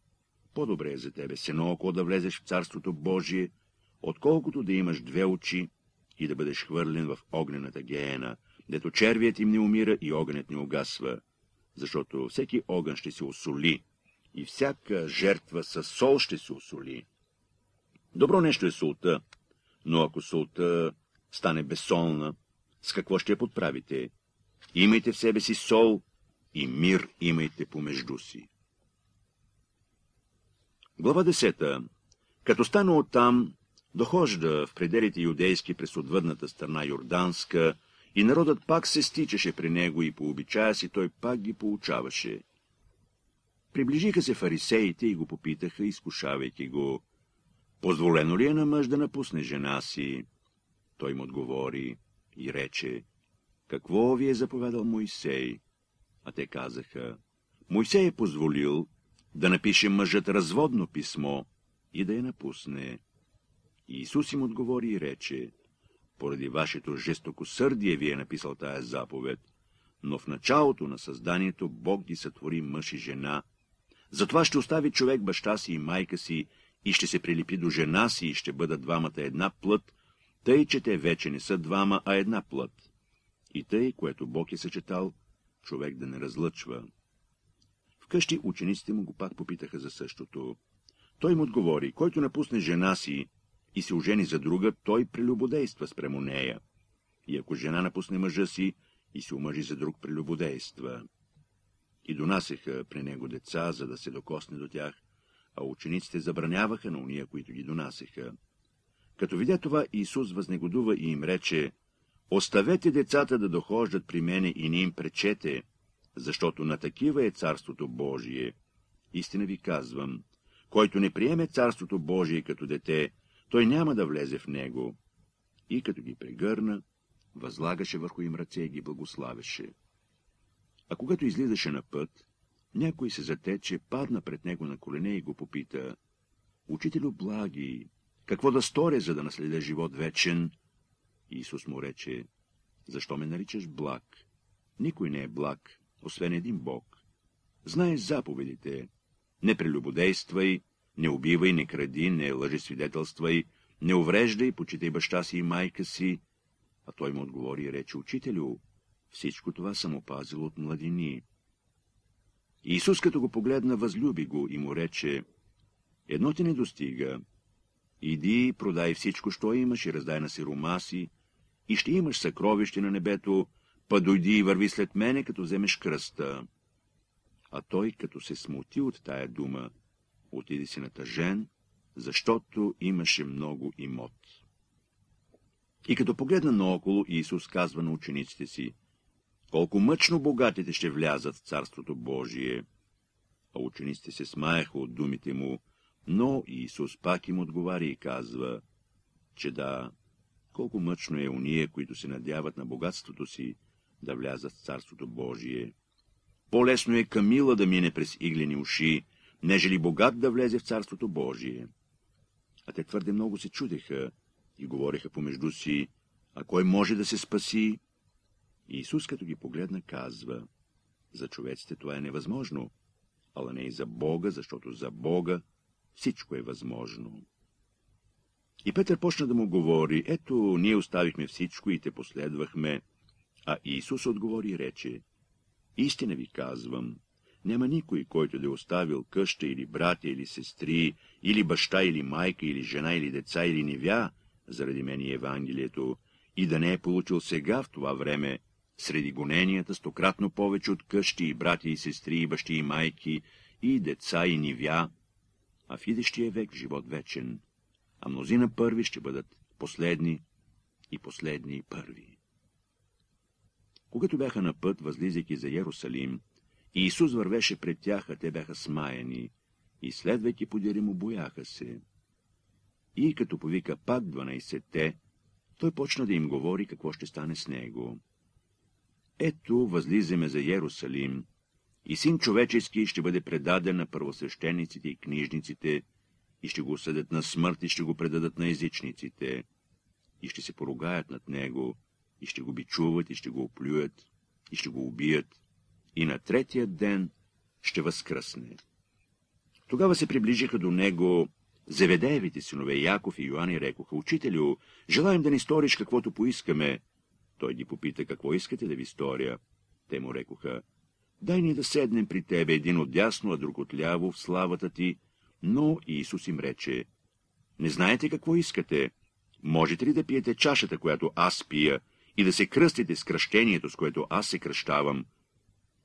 По-добре е за тебе с едно око да влезеш в Царството Божие, отколкото да имаш две очи и да бъдеш хвърлен в огнената геена, дето червият им не умира и огънят не угасва, защото всеки огън ще се осоли и всяка жертва със сол ще се осоли. Добро нещо е солта, но ако солта стане безсолна, с какво ще я подправите? Имайте в себе си сол и мир имайте помежду си. Глава 10. Като стана оттам, дохожда в пределите юдейски през отвъдната страна Йорданска, и народът пак се стичаше при него и по обичая си той пак ги получаваше. Приближиха се фарисеите и го попитаха, изкушавайки го, позволено ли е на мъж да напусне жена си? Той му отговори и рече, какво ви е заповедал Моисей? А те казаха, Моисей е позволил да напише мъжът разводно писмо и да я напусне. И Исус им отговори и рече, поради вашето жестокосърдие ви е написал тая заповед, но в началото на създанието Бог ги сътвори мъж и жена. Затова ще остави човек баща си и майка си и ще се прилепи до жена си и ще бъдат двамата една плът, тъй, че те вече не са двама, а една плът. И тъй, което Бог е съчетал, човек да не разлъчва. Вкъщи учениците му го пак попитаха за същото. Той му отговори, който напусне жена си и се ожени за друга, той прелюбодейства спрямо нея. И ако жена напусне мъжа си и се омъжи за друг, прелюбодейства. И донасеха при него деца, за да се докосне до тях, а учениците забраняваха на уния, които ги донасеха. Като видя това, Исус възнегодува и им рече, Оставете децата да дохождат при мене и не им пречете, защото на такива е Царството Божие. Истина ви казвам, който не приеме Царството Божие като дете, той няма да влезе в него. И като ги прегърна, възлагаше върху им ръце и ги благославеше. А когато излизаше на път, някой се затече, падна пред него на колене и го попита, Учителю благи, какво да сторя, за да наследя живот вечен? Исус му рече, защо ме наричаш благ? Никой не е благ, освен един Бог. Знаеш заповедите. Не прелюбодействай, не убивай, не кради, не лъжесвидетелствай, не увреждай, почитай баща си и майка си. А той му отговори и рече, учителю, всичко това съм опазил от младини. Исус, като го погледна, възлюби го и му рече, едно ти не достига. Иди, продай всичко, що имаш и раздай на сирома си, и ще имаш съкровище на небето, па дойди и върви след мене, като вземеш кръста. А той, като се смути от тая дума, отиде си натъжен, защото имаше много имот. И като погледна наоколо, Исус казва на учениците си, колко мъчно богатите ще влязат в Царството Божие. А учениците се смаяха от думите му, но Исус пак им отговаря и казва, че да, колко мъчно е уния, които се надяват на богатството си, да влязат в Царството Божие. По-лесно е Камила да мине през иглени уши, нежели богат да влезе в Царството Божие. А те твърде много се чудеха и говореха помежду си, а кой може да се спаси? И Исус, като ги погледна, казва, за човеците това е невъзможно, ала не и за Бога, защото за Бога всичко е възможно. И Петър почна да му говори, ето, ние оставихме всичко и те последвахме. А Исус отговори и рече, истина ви казвам, няма никой, който да е оставил къща или братя или сестри, или баща или майка, или жена, или деца, или невя, заради мен и Евангелието, и да не е получил сега в това време, среди гоненията, стократно повече от къщи и братя и сестри, и бащи и майки, и деца и нивя, а в идещия век живот вечен, а мнозина първи ще бъдат последни и последни и първи. Когато бяха на път, възлизайки за Ярусалим, Иисус вървеше пред тях, а те бяха смаяни, и следвайки подири му бояха се. И като повика пак 12-те, той почна да им говори какво ще стане с него. Ето, възлизаме за Ярусалим, и син човечески ще бъде предаден на първосвещениците и книжниците, и ще го осъдят на смърт, и ще го предадат на езичниците, и ще се поругаят над него, и ще го бичуват, и ще го оплюят, и ще го убият, и на третия ден ще възкръсне. Тогава се приближиха до него Зеведеевите синове Яков и Йоан и рекоха, «Учителю, желаем да ни сториш каквото поискаме». Той ги попита, какво искате да ви сторя? Те му рекоха, дай ни да седнем при тебе, един от дясно, а друг от ляво, в славата ти. Но Иисус им рече, не знаете какво искате. Можете ли да пиете чашата, която аз пия, и да се кръстите с кръщението, с което аз се кръщавам?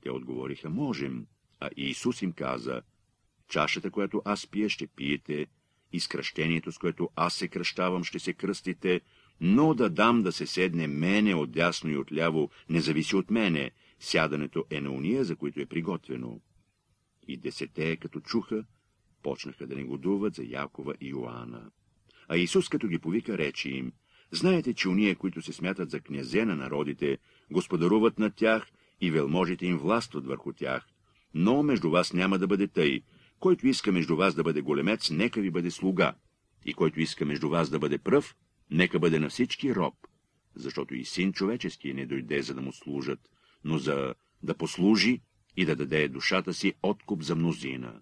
Те отговориха, можем. А Иисус им каза, чашата, която аз пия, ще пиете, и с кръщението, с което аз се кръщавам, ще се кръстите, но да дам да се седне мене отдясно и отляво, не зависи от мене, сядането е на уния, за които е приготвено. И десете, като чуха, почнаха да негодуват за Якова и Йоанна. А Исус, като ги повика, речи им, знаете, че уния, които се смятат за князе на народите, господаруват над тях и велможите им властват върху тях, но между вас няма да бъде тъй, който иска между вас да бъде големец, нека ви бъде слуга, и който иска между вас да бъде пръв, нека бъде на всички роб, защото и син човечески не дойде, за да му служат, но за да послужи и да даде душата си откуп за мнозина.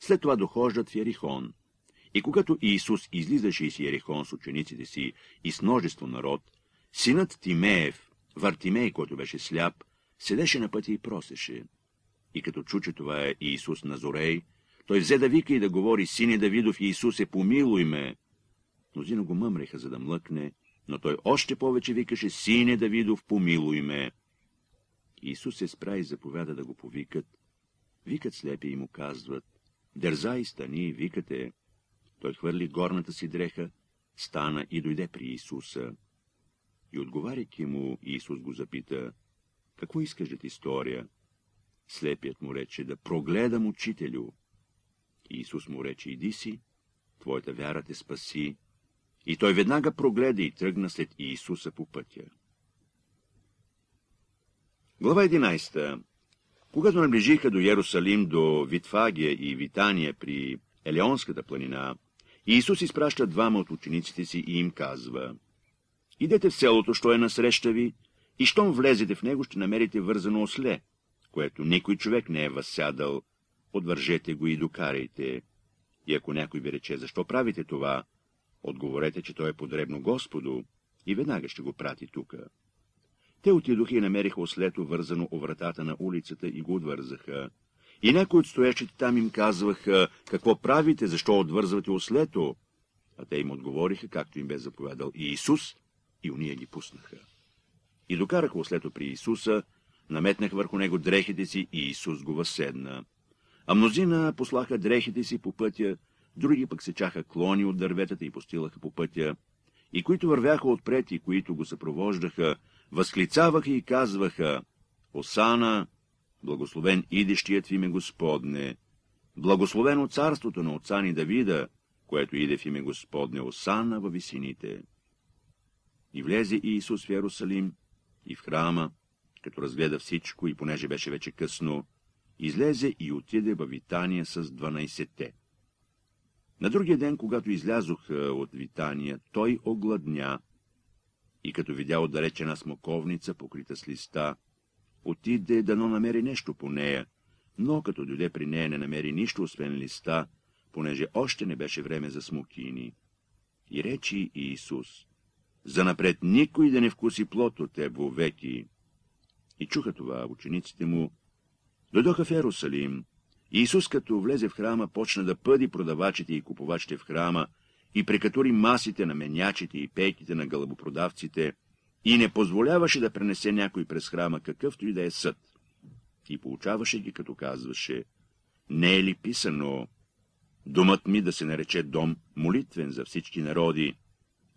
След това дохождат в Ярихон. И когато Иисус излизаше из Ярихон с учениците си и с множество народ, синът Тимеев, Вартимей, който беше сляп, седеше на пътя и просеше. И като чу, че това е Иисус Назорей, той взе да вика и да говори, сине Давидов Иисусе, помилуй ме. Мнозина го мъмреха, за да млъкне, но той още повече викаше, сине Давидов, помилуй ме. Исус се спра и заповяда да го повикат. Викат слепи и му казват, дързай, стани, викате. Той хвърли горната си дреха, стана и дойде при Исуса. И отговаряйки му, Исус го запита, какво искаш да ти сторя? Слепият му рече, да прогледам учителю. Исус му рече, иди си, твоята вяра те спаси. И той веднага прогледа и тръгна след Иисуса по пътя. Глава 11. Когато наближиха до Ярусалим, до Витфагия и Витания при Елеонската планина, Иисус изпраща двама от учениците си и им казва Идете в селото, що е насреща ви, и щом влезете в него, ще намерите вързано осле, което никой човек не е възсядал, отвържете го и докарайте. И ако някой ви рече, защо правите това, отговорете, че то е подребно Господу, и веднага ще го прати тука. Те отидоха и намериха ослето вързано о вратата на улицата и го отвързаха. И някои от стоящите там им казваха, какво правите, защо отвързвате ослето? А те им отговориха, както им бе заповядал и Исус, и уния ги пуснаха. И докараха ослето при Исуса, наметнах върху него дрехите си и Исус го възседна. А мнозина послаха дрехите си по пътя, други пък се чаха клони от дърветата и постилаха по пътя, и които вървяха отпред и които го съпровождаха, възклицаваха и казваха, Осана, благословен идещият в име Господне, благословено царството на отца ни Давида, което иде в име Господне, Осана във висините. И влезе Иисус в Ярусалим и в храма, като разгледа всичко и понеже беше вече късно, излезе и отиде във Витания с дванайсетте. На другия ден, когато излязох от Витания, той огладня и като видя отдалечена смоковница, покрита с листа, отиде дано намери нещо по нея, но като дойде при нея не намери нищо, освен листа, понеже още не беше време за смокини. И речи Иисус, занапред никой да не вкуси плод от теб веки. И чуха това учениците му. Дойдоха в Ерусалим. Иисус, като влезе в храма, почна да пъди продавачите и купувачите в храма и прекатури масите на менячите и пейките на гълъбопродавците и не позволяваше да пренесе някой през храма, какъвто и да е съд. И получаваше ги, като казваше, не е ли писано, думът ми да се нарече дом молитвен за всички народи,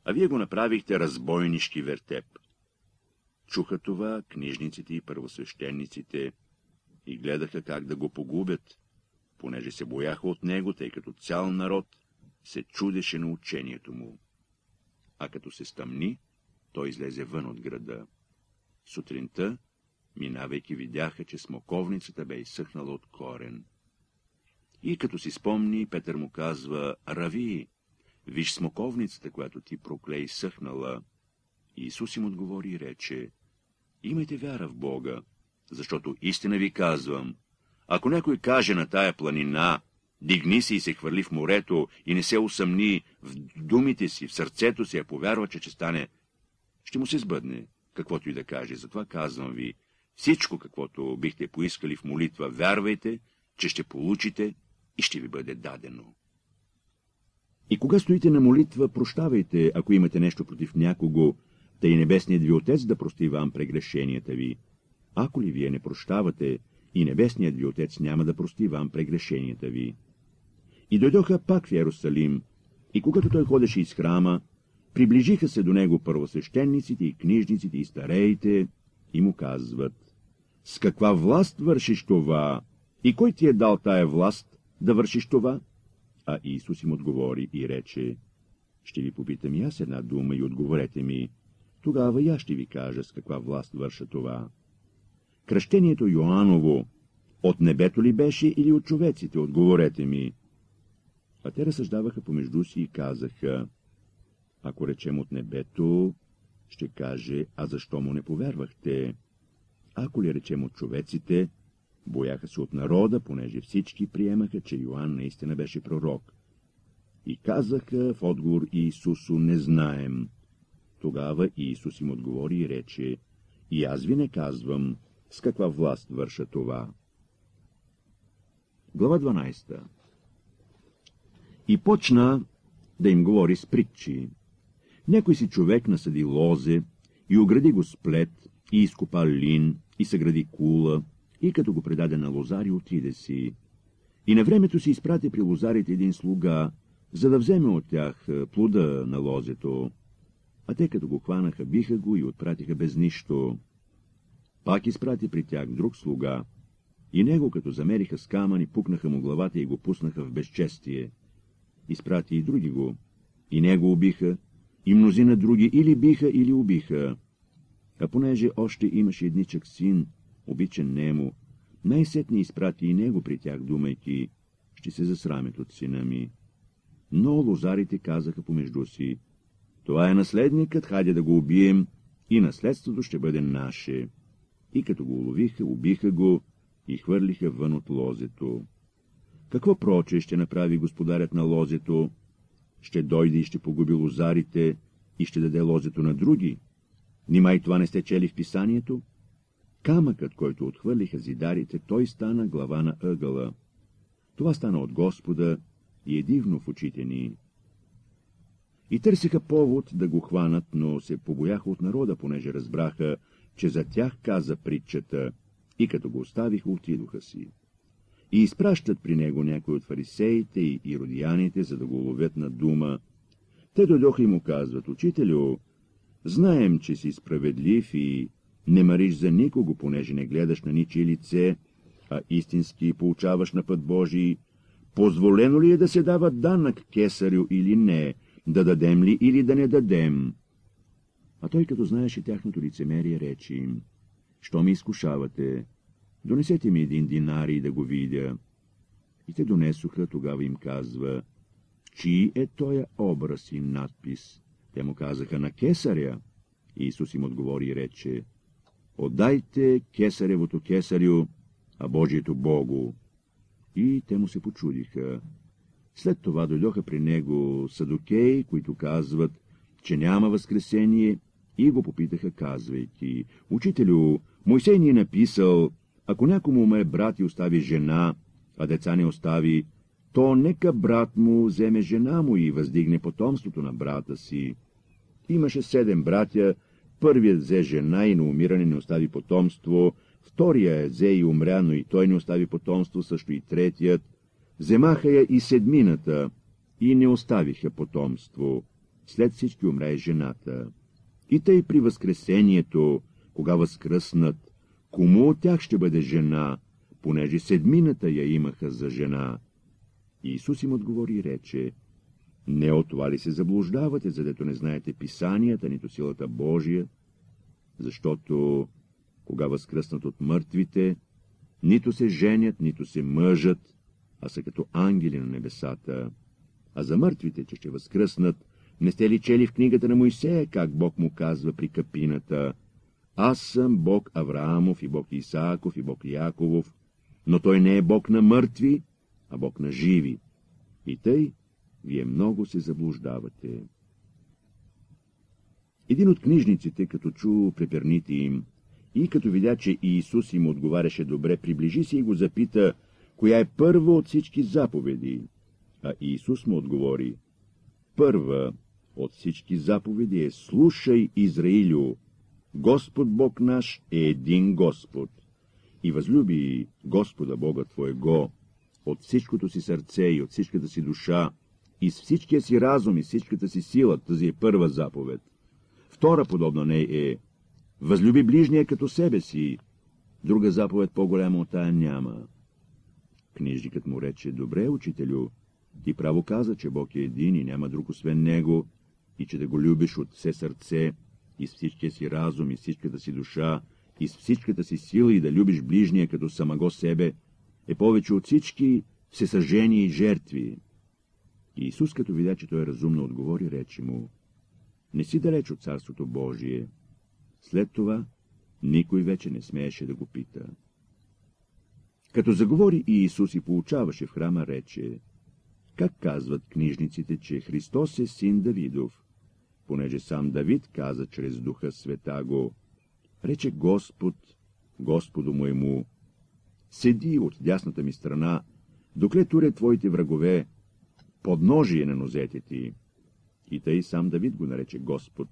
а вие го направихте разбойнишки вертеп. чуха това книжниците и първосвещениците и гледаха как да го погубят, понеже се бояха от него, тъй като цял народ се чудеше на учението му. А като се стъмни, той излезе вън от града. Сутринта, минавайки, видяха, че смоковницата бе изсъхнала от корен. И като си спомни, Петър му казва, Рави, виж смоковницата, която ти проклей съхнала. И Исус им отговори и рече, имайте вяра в Бога, защото истина ви казвам, ако някой каже на тая планина, дигни се и се хвърли в морето и не се усъмни в думите си, в сърцето си, а повярва, че, че стане, ще му се сбъдне, каквото и да каже. Затова казвам ви, всичко, каквото бихте поискали в молитва, вярвайте, че ще получите и ще ви бъде дадено. И кога стоите на молитва, прощавайте, ако имате нещо против някого, тъй небесният ви Отец да прости вам прегрешенията ви. Ако ли вие не прощавате, и небесният ви Отец няма да прости вам прегрешенията ви. И дойдоха пак в Ярусалим, и когато той ходеше из храма, приближиха се до него първосвещениците и книжниците и стареите, и му казват, «С каква власт вършиш това? И кой ти е дал тая власт да вършиш това?» А Исус им отговори и рече, «Ще ви попитам и аз една дума и отговорете ми, тогава аз ще ви кажа с каква власт върша това. Кръщението Йоаново от небето ли беше или от човеците, отговорете ми. А те разсъждаваха помежду си и казаха, ако речем от небето, ще каже, а защо му не повярвахте? Ако ли речем от човеците, бояха се от народа, понеже всички приемаха, че Йоанн наистина беше пророк. И казаха в отговор Иисусу, не знаем. Тогава Иисус им отговори и рече, и аз ви не казвам, с каква власт върша това. Глава 12 И почна да им говори с притчи. Някой си човек насъди лозе и огради го с плет, и изкопа лин, и съгради кула, и като го предаде на лозари, отиде си. И на времето си изпрати при лозарите един слуга, за да вземе от тях плода на лозето а те като го хванаха, биха го и отпратиха без нищо. Пак изпрати при тях друг слуга, и него като замериха с камъни, пукнаха му главата и го пуснаха в безчестие. Изпрати и други го, и него убиха, и мнозина други или биха, или убиха. А понеже още имаше едничък син, обичан нему, най-сетне изпрати и него при тях, думайки, ще се засрамят от сина ми. Но лозарите казаха помежду си, това е наследникът, хайде да го убием, и наследството ще бъде наше. И като го уловиха, убиха го и хвърлиха вън от лозето. Какво проче ще направи господарят на лозето? Ще дойде и ще погуби лозарите и ще даде лозето на други? Нима и това не сте чели в писанието? Камъкът, който отхвърлиха зидарите, той стана глава на ъгъла. Това стана от Господа и е дивно в очите ни. И търсиха повод да го хванат, но се побояха от народа, понеже разбраха, че за тях каза притчата, и като го оставиха, отидоха си. И изпращат при него някои от фарисеите и иродияните, за да го ловят на дума. Те дойдоха и му казват, учителю, знаем, че си справедлив и не мариш за никого, понеже не гледаш на ничи лице, а истински получаваш на път Божий. Позволено ли е да се дава данък кесарю или не, да дадем ли или да не дадем. А той, като знаеше тяхното лицемерие, рече им, що ми изкушавате, донесете ми един динарий да го видя. И те донесоха, тогава им казва, чий е тоя образ и надпис? Те му казаха на кесаря. Исус им отговори и рече, отдайте кесаревото кесарю, а Божието Богу. И те му се почудиха. След това дойдоха при него садокеи, които казват, че няма възкресение, и го попитаха, казвайки, «Учителю, Мойсей ни е написал, ако някому умре брат и остави жена, а деца не остави, то нека брат му вземе жена му и въздигне потомството на брата си. Имаше седем братя, първият взе жена и на умиране не остави потомство, втория взе и умря, но и той не остави потомство, също и третият, Вземаха я и седмината и не оставиха потомство. След всички умре жената. И тъй при възкресението кога възкръснат, кому от тях ще бъде жена, понеже седмината я имаха за жена. Исус им отговори и рече, не от това ли се заблуждавате, задето не знаете писанията, нито силата Божия, защото, кога възкръснат от мъртвите, нито се женят, нито се мъжат, а са като ангели на небесата. А за мъртвите, че ще възкръснат, не сте ли чели в книгата на Моисея, как Бог му казва при капината? Аз съм Бог Авраамов и Бог Исааков и Бог Яковов, но той не е Бог на мъртви, а Бог на живи. И тъй, вие много се заблуждавате. Един от книжниците, като чу преперните им и като видя, че Иисус им отговаряше добре, приближи се и го запита, коя е първа от всички заповеди. А Иисус му отговори, първа от всички заповеди е слушай, Израилю, Господ Бог наш е един Господ. И възлюби Господа Бога Твоего от всичкото си сърце и от всичката си душа, и с всичкия си разум и всичката си сила, тази е първа заповед. Втора подобна не е Възлюби ближния като себе си. Друга заповед по-голяма от тая няма. Книжникът му рече, добре, учителю, ти право каза, че Бог е един и няма друг освен Него, и че да го любиш от все сърце, и с всичкия си разум, и всичката си душа, и с всичката си сила, и да любиш ближния като самаго себе, е повече от всички всесъжения и жертви. И Исус, като видя, че той разумно отговори, рече му, не си далеч от Царството Божие. След това никой вече не смееше да го пита. Като заговори и Исус и получаваше в храма, рече, как казват книжниците, че Христос е син Давидов, понеже сам Давид каза чрез Духа Света го, рече Господ, Господу моему, седи от дясната ми страна, докле туре твоите врагове, подножие на нозете ти. И тъй сам Давид го нарече Господ.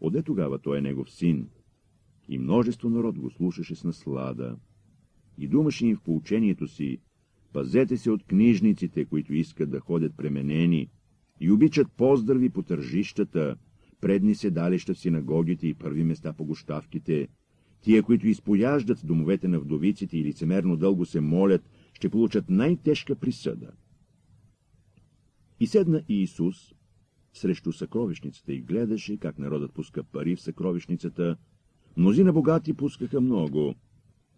Оде тогава той е негов син. И множество народ го слушаше с наслада. И думаше им в поучението си, пазете се от книжниците, които искат да ходят пременени, и обичат поздрави по тържищата, предни седалища в синагогите и първи места по гощавките, тия, които изпояждат в домовете на вдовиците и лицемерно дълго се молят, ще получат най-тежка присъда. И седна Иисус срещу съкровищницата и гледаше, как народът пуска пари в съкровищницата. Мнозина богати пускаха много.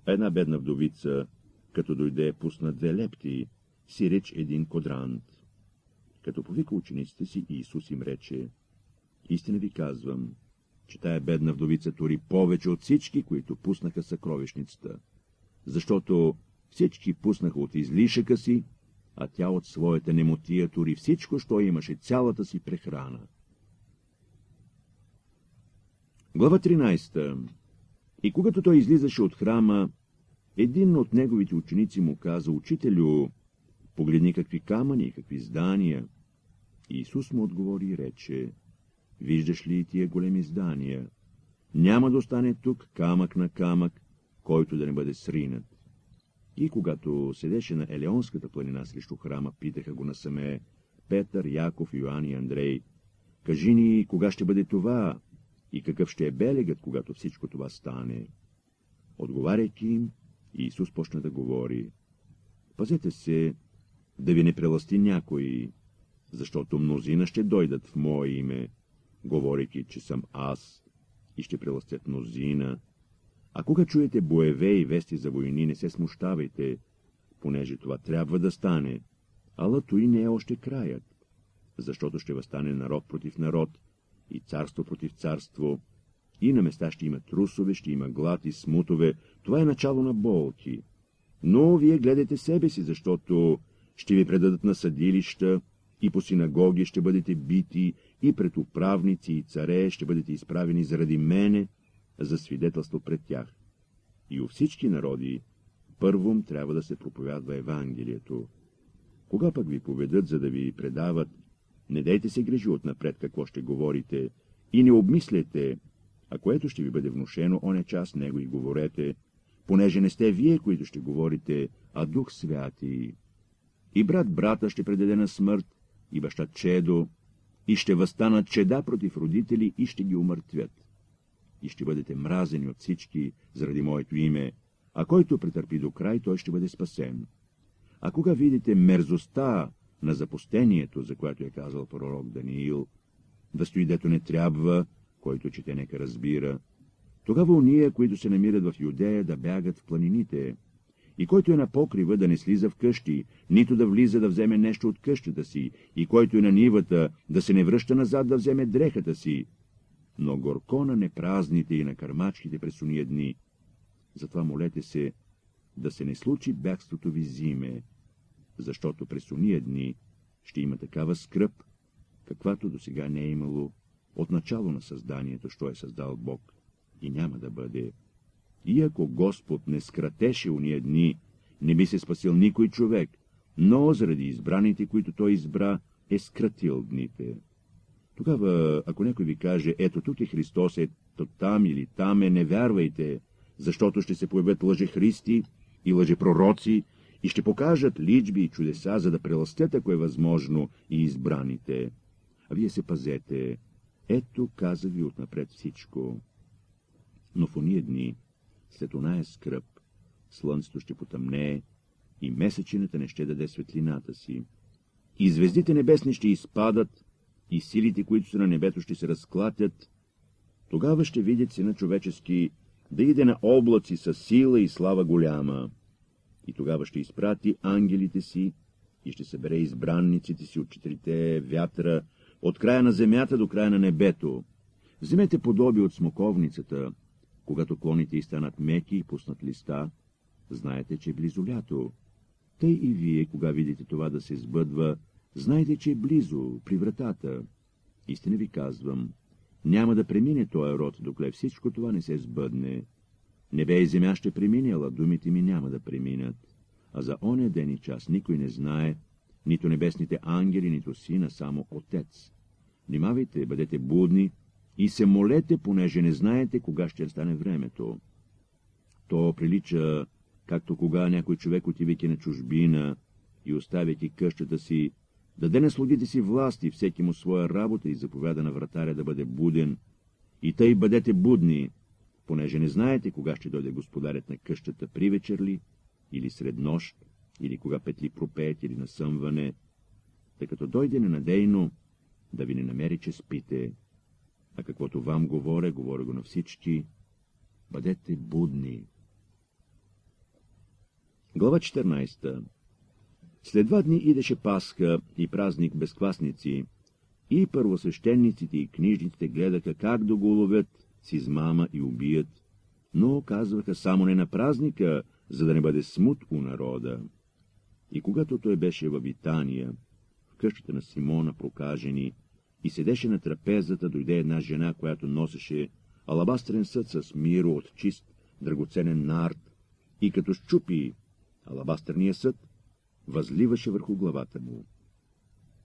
Една бедна вдовица, като дойде, пусна две лепти, си реч един кодрант. Като повика учениците си, Иисус им рече, истина ви казвам, че тая бедна вдовица тури повече от всички, които пуснаха съкровищницата, защото всички пуснаха от излишъка си, а тя от своята немотия тури всичко, що имаше, цялата си прехрана. Глава 13 И когато той излизаше от храма, един от неговите ученици му каза, «Учителю, погледни какви камъни, какви здания». Исус му отговори и рече, «Виждаш ли тия големи здания? Няма да остане тук камък на камък, който да не бъде сринат. И когато седеше на Елеонската планина срещу храма, питаха го насаме Петър, Яков, Йоанн и Андрей. Кажи ни, кога ще бъде това и какъв ще е белегът, когато всичко това стане? Отговаряйки им, Иисус почна да говори. Пазете се, да ви не преласти някой, защото мнозина ще дойдат в мое име, говорейки, че съм аз, и ще преластят мнозина, а кога чуете боеве и вести за войни, не се смущавайте, понеже това трябва да стане, ала той не е още краят, защото ще възстане народ против народ и царство против царство, и на места ще има трусове, ще има глад и смутове, това е начало на болки. Но вие гледайте себе си, защото ще ви предадат на съдилища, и по синагоги ще бъдете бити, и пред управници и царе ще бъдете изправени заради мене, за свидетелство пред тях. И у всички народи първом трябва да се проповядва Евангелието. Кога пък ви поведат, за да ви предават, не дайте се грежи отнапред какво ще говорите и не обмисляйте, а което ще ви бъде внушено, оне час него и говорете, понеже не сте вие, които ще говорите, а Дух Святи. И брат брата ще предаде на смърт, и баща чедо, и ще възстанат чеда против родители и ще ги умъртвят и ще бъдете мразени от всички заради моето име, а който претърпи до край, той ще бъде спасен. А кога видите мерзостта на запустението, за което е казал пророк Даниил, да стои дето не трябва, който чете нека разбира, тогава уния, които се намират в Юдея, да бягат в планините, и който е на покрива, да не слиза в къщи, нито да влиза да вземе нещо от къщата си, и който е на нивата, да се не връща назад да вземе дрехата си. Но горко на непразните и на кърмачките през уния дни. Затова молете се, да се не случи бягството ви зиме, защото през уния дни ще има такава скръп, каквато до сега не е имало от начало на създанието, що е създал Бог, и няма да бъде. И ако Господ не скратеше уния дни, не би се спасил никой човек, но заради избраните, които той избра, е скратил дните. Тогава, ако някой ви каже, ето тук е Христос, ето там или там е, не вярвайте, защото ще се появят лъжи Христи и лъжи пророци и ще покажат личби и чудеса, за да преластят, ако е възможно, и избраните. А вие се пазете. Ето, каза ви отнапред всичко. Но в уния дни, след оная скръп, слънцето ще потъмнее и месечината не ще даде светлината си. И звездите небесни ще изпадат, и силите, които са на небето, ще се разклатят. Тогава ще видят сина човечески да иде на облаци с сила и слава голяма. И тогава ще изпрати ангелите си и ще събере избранниците си от четирите вятъра, от края на земята до края на небето. Вземете подоби от смоковницата, когато клоните и станат меки и пуснат листа, знаете, че е близо лято. Тъй и вие, кога видите това да се сбъдва, знайте, че е близо, при вратата. Истина ви казвам, няма да премине този род, докле всичко това не се сбъдне. Небе и земя ще преминела, думите ми няма да преминат. А за оня ден и час никой не знае, нито небесните ангели, нито сина, само Отец. Внимавайте, бъдете будни и се молете, понеже не знаете кога ще стане времето. То прилича, както кога някой човек отивайки на чужбина и оставяйки къщата си, даде на слугите си власт и всеки му своя работа и заповяда на вратаря да бъде буден. И тъй бъдете будни, понеже не знаете кога ще дойде господарят на къщата при вечер ли, или сред нощ, или кога петли пропеят или насъмване, тъй като дойде ненадейно, да ви не намери, че спите. А каквото вам говоря, говоря го на всички, бъдете будни. Глава 14 След два дни идеше Пасха и празник безквасници, и първосвещениците и книжниците гледаха как да го уловят с измама и убият, но казваха само не на празника, за да не бъде смут у народа. И когато той беше във Витания, в къщата на Симона прокажени, и седеше на трапезата, дойде една жена, която носеше алабастрен съд с миро от чист, драгоценен нарт, и като щупи алабастрения съд, възливаше върху главата му.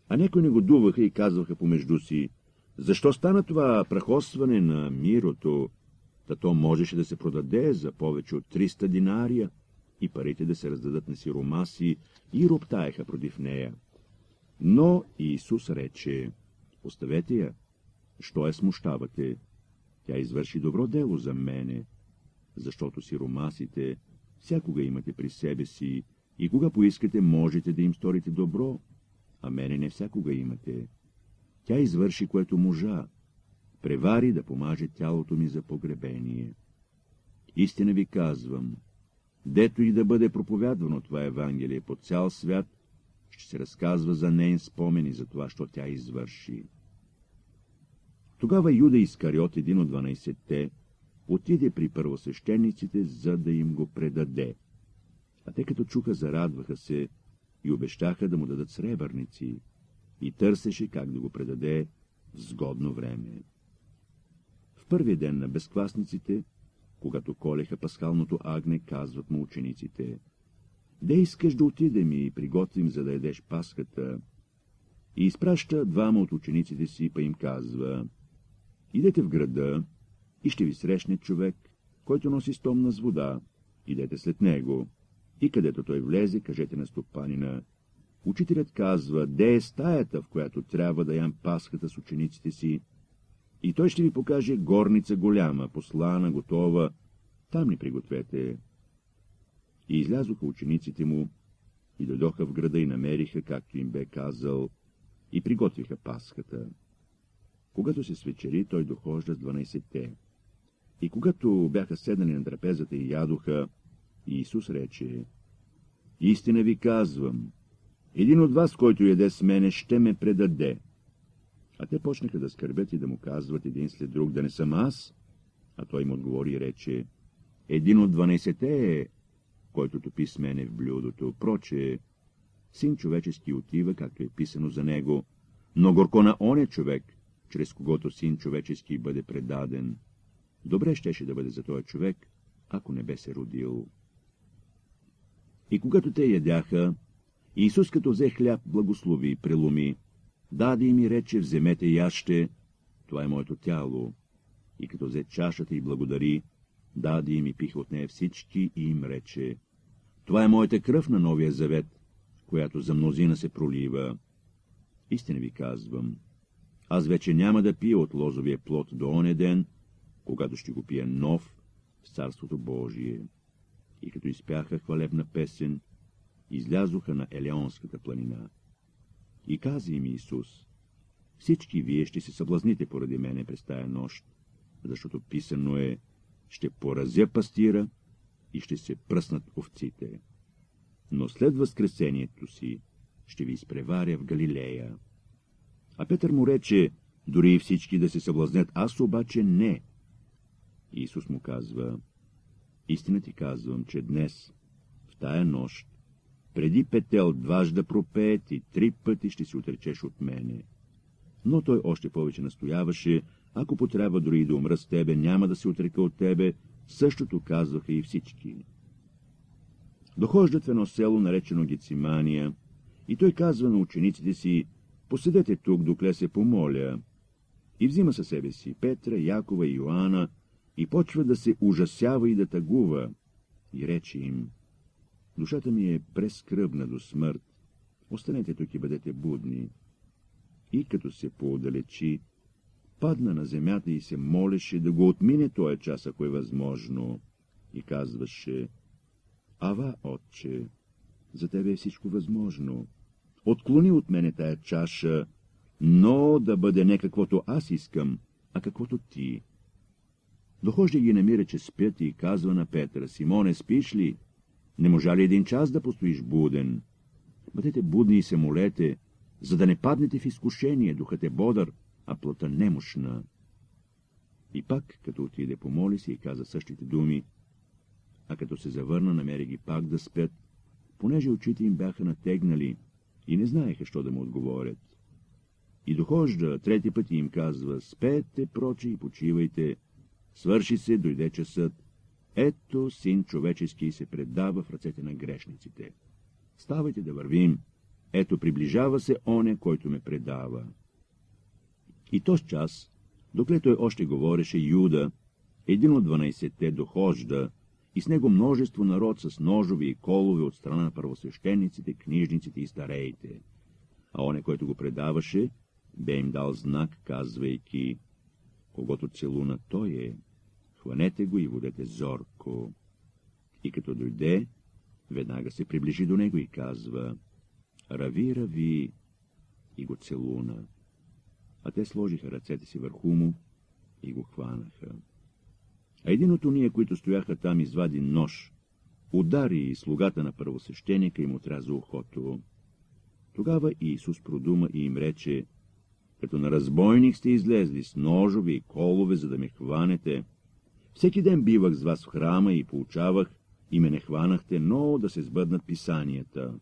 А някои не го дуваха и казваха помежду си, защо стана това прахосване на мирото, та то можеше да се продаде за повече от 300 динария и парите да се раздадат на сиромаси и роптаеха против нея. Но Исус рече, оставете я, що я смущавате? Тя извърши добро дело за мене, защото сиромасите всякога имате при себе си и кога поискате, можете да им сторите добро, а мене не всякога имате. Тя извърши, което можа, превари да помаже тялото ми за погребение. Истина ви казвам, дето и да бъде проповядвано това Евангелие по цял свят, ще се разказва за нейн спомени за това, що тя извърши. Тогава Юда Искариот, един от 12-те, отиде при първосвещениците, за да им го предаде. А те като чуха, зарадваха се и обещаха да му дадат сребърници, и търсеше как да го предаде в сгодно време. В първия ден на безквасниците, когато колеха пасхалното агне, казват му учениците, «Де искаш да отидем и приготвим, за да едеш паската?» И изпраща двама от учениците си, па им казва, «Идете в града и ще ви срещне човек, който носи стомна с вода. Идете след него. И където той влезе, кажете на стопанина, Учителят казва, де е стаята, в която трябва да ям пасхата с учениците си. И той ще ви покаже горница голяма, послана, готова. Там ни пригответе. И излязоха учениците му, и дойдоха в града и намериха, както им бе казал, и приготвиха пасхата. Когато се свечери, той дохожда с 12-те. И когато бяха седнали на трапезата и ядоха, Иисус рече, Истина ви казвам, един от вас, който яде с мене, ще ме предаде. А те почнаха да скърбят и да му казват един след друг, да не съм аз. А той им отговори и рече, един от дванайсете е, който топи с мене в блюдото. Проче, син човечески отива, както е писано за него, но горко на оня човек, чрез когото син човечески бъде предаден. Добре щеше да бъде за този човек, ако не бе се родил. И когато те ядяха, Исус като взе хляб, благослови, преломи, даде и рече, вземете и яще, това е моето тяло. И като взе чашата и благодари, даде им и пиха от нея всички и им рече, това е моята кръв на новия завет, която за мнозина се пролива. Истина ви казвам, аз вече няма да пия от лозовия плод до оня ден, когато ще го пия нов в Царството Божие. И като изпяха хвалебна песен, излязоха на Елеонската планина. И каза им Исус, всички вие ще се съблазните поради мене през тая нощ, защото писано е, ще поразя пастира и ще се пръснат овците. Но след възкресението си ще ви изпреваря в Галилея. А Петър му рече, дори и всички да се съблазнят, аз обаче не. Исус му казва, истина ти казвам, че днес, в тая нощ, преди петел дважда пропеят и три пъти ще се отречеш от мене. Но той още повече настояваше, ако потрябва дори и да умра с тебе, няма да се отрека от тебе, същото казваха и всички. Дохождат в едно село, наречено Гецимания, и той казва на учениците си, поседете тук, докле се помоля. И взима със себе си Петра, Якова и Йоанна, и почва да се ужасява и да тъгува, и рече им, душата ми е прескръбна до смърт, останете тук и бъдете будни. И като се поодалечи, падна на земята и се молеше да го отмине този час, ако е възможно, и казваше, Ава, отче, за тебе е всичко възможно. Отклони от мене тая чаша, но да бъде не каквото аз искам, а каквото ти. Дохожда ги намира, че спят и казва на Петър, Симоне, спиш ли? Не можа ли един час да постоиш буден? Бъдете будни и се молете, за да не паднете в изкушение, духът е бодър, а плътта немощна. И пак, като отиде, помоли се и каза същите думи, а като се завърна, намери ги пак да спят, понеже очите им бяха натегнали и не знаеха, що да му отговорят. И дохожда, трети път им казва, спете, прочи и почивайте, свърши се, дойде часът, ето син човечески се предава в ръцете на грешниците. Ставайте да вървим, ето приближава се оня, който ме предава. И този час, докле той още говореше, Юда, един от дванайсетте, дохожда, и с него множество народ с ножови и колове от страна на първосвещениците, книжниците и стареите. А оне, който го предаваше, бе им дал знак, казвайки, когато целуна той е, хванете го и водете зорко. И като дойде, веднага се приближи до него и казва, рави, рави, и го целуна а те сложиха ръцете си върху му и го хванаха. А един от уния, които стояха там, извади нож, удари и слугата на първосвещеника и му отряза ухото. Тогава Иисус продума и им рече, като на разбойник сте излезли с ножове и колове, за да ме хванете. Всеки ден бивах с вас в храма и получавах, и ме не хванахте, но да се сбъднат писанията.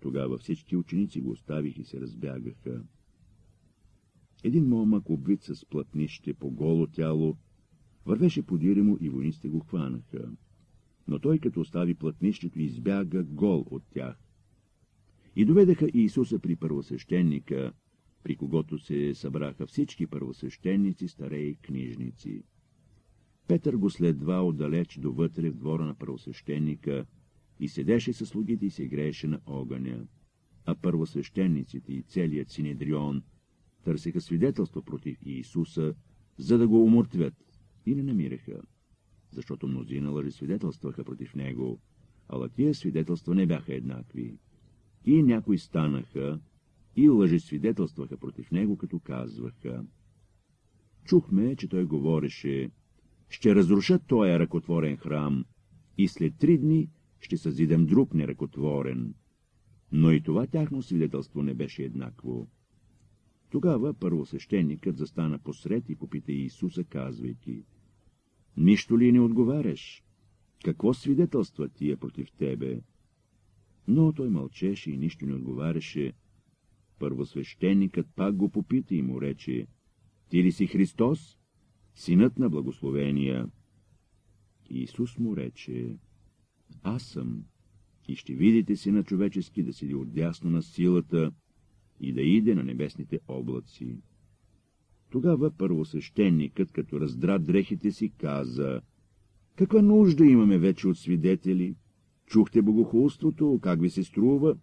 Тогава всички ученици го оставих и се разбягаха. Един момък, обвит с плътнище по голо тяло, вървеше подире му и войниците го хванаха. Но той, като остави плътнището, избяга гол от тях. И доведаха Иисуса при първосвещеника, при когото се събраха всички първосвещеници, стареи книжници. Петър го следва отдалеч довътре в двора на първосвещеника и седеше със слугите и се грееше на огъня. А първосвещениците и целият синедрион – търсиха свидетелство против Иисуса, за да го умъртвят, и не намираха, защото мнозина лъжи свидетелстваха против него, ала тия свидетелства не бяха еднакви. И някои станаха и лъжи свидетелстваха против него, като казваха. Чухме, че той говореше, ще разрушат този ръкотворен храм и след три дни ще съзидем друг неръкотворен. Но и това тяхно свидетелство не беше еднакво. Тогава първосвещеникът застана посред и попита Иисуса, казвайки, Нищо ли не отговаряш? Какво свидетелства тия против тебе? Но той мълчеше и нищо не отговаряше. Първосвещеникът пак го попита и му рече, Ти ли си Христос, синът на благословения? Иисус му рече, Аз съм, и ще видите сина човечески да седи отдясно на силата и да иде на небесните облаци. Тогава първосвещеникът, като раздра дрехите си, каза, Каква нужда имаме вече от свидетели? Чухте богохулството, как ви се струва?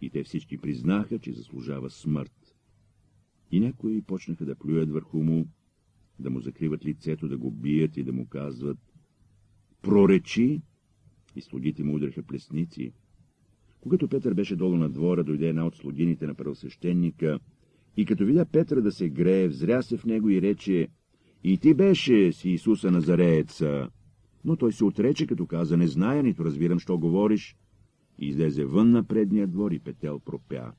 И те всички признаха, че заслужава смърт. И някои почнаха да плюят върху му, да му закриват лицето, да го бият и да му казват «Проречи!» И слугите му удряха плесници. Когато Петър беше долу на двора, дойде една от слугините на първосвещеника и като видя Петър да се грее, взря се в него и рече «И ти беше с Иисуса Назарееца!» Но той се отрече, като каза «Не зная, нито разбирам, що говориш». И излезе вън на предния двор и Петел пропя.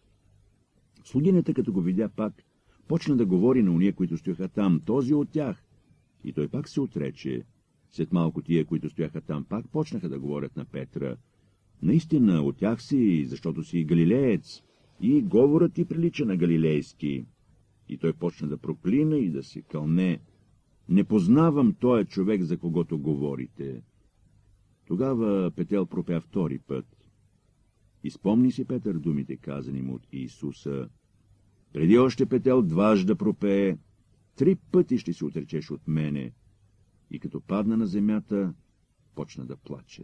Слугинята, като го видя пак, почна да говори на уния, които стояха там, този от тях. И той пак се отрече. След малко тия, които стояха там, пак почнаха да говорят на Петра. Наистина, от тях си, защото си галилеец, и говорът ти прилича на галилейски. И той почна да проклина и да се кълне. Не познавам този човек, за когото говорите. Тогава Петел пропя втори път. Изпомни си Петър думите, казани му от Иисуса. Преди още Петел дваж да пропее, три пъти ще се отречеш от мене. И като падна на земята, почна да плаче.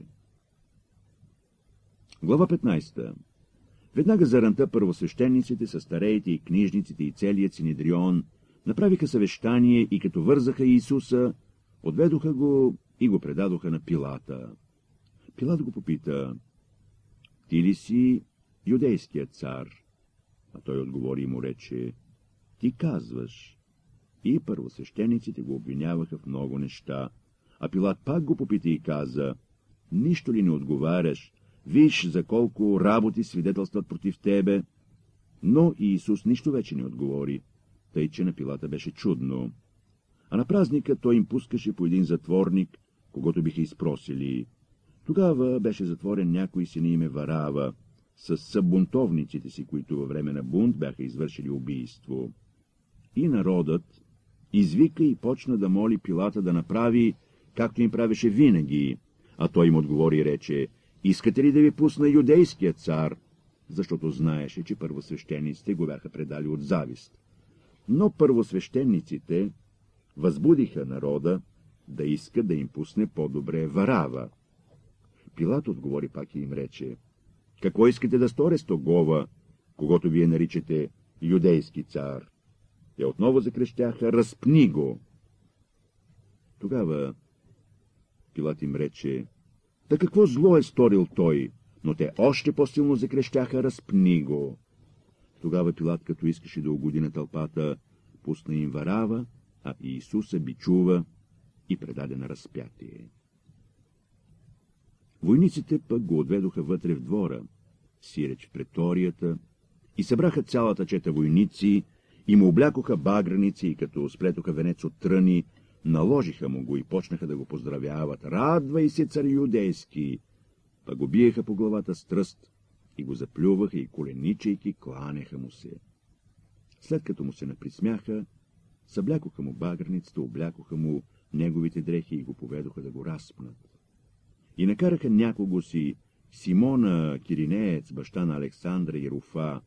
Глава 15 Веднага заранта първосвещениците с стареите и книжниците и целият Синедрион направиха съвещание и като вързаха Иисуса, отведоха го и го предадоха на Пилата. Пилат го попита, ти ли си юдейският цар? А той отговори и му рече, ти казваш. И първосвещениците го обвиняваха в много неща, а Пилат пак го попита и каза, нищо ли не отговаряш, Виж за колко работи свидетелстват против тебе. Но Иисус нищо вече не отговори, тъй че на пилата беше чудно. А на празника той им пускаше по един затворник, когато биха изпросили. Тогава беше затворен някой си на име Варава, с събунтовниците си, които във време на бунт бяха извършили убийство. И народът извика и почна да моли Пилата да направи, както им правеше винаги, а той им отговори и рече, Искате ли да ви пусна юдейския цар? Защото знаеше, че първосвещениците го бяха предали от завист. Но първосвещениците възбудиха народа да иска да им пусне по-добре Варава. Пилат отговори пак и им рече, какво искате да сторе с тогова, когато вие наричате юдейски цар? Те отново закрещяха, разпни го. Тогава Пилат им рече, Та какво зло е сторил той? Но те още по-силно закрещяха, разпни го. Тогава Пилат, като искаше да угоди на тълпата, пусна им варава, а Иисуса бичува и предаде на разпятие. Войниците пък го отведоха вътре в двора, сиреч преторията, и събраха цялата чета войници, и му облякоха баграници, и като сплетоха венец от тръни, Наложиха му го и почнаха да го поздравяват. Радвай се, цар юдейски! Па го биеха по главата с тръст и го заплюваха и коленичейки кланеха му се. След като му се наприсмяха, съблякоха му багърницата, облякоха му неговите дрехи и го поведоха да го разпнат. И накараха някого си, Симона Киринеец, баща на Александра и Руфа,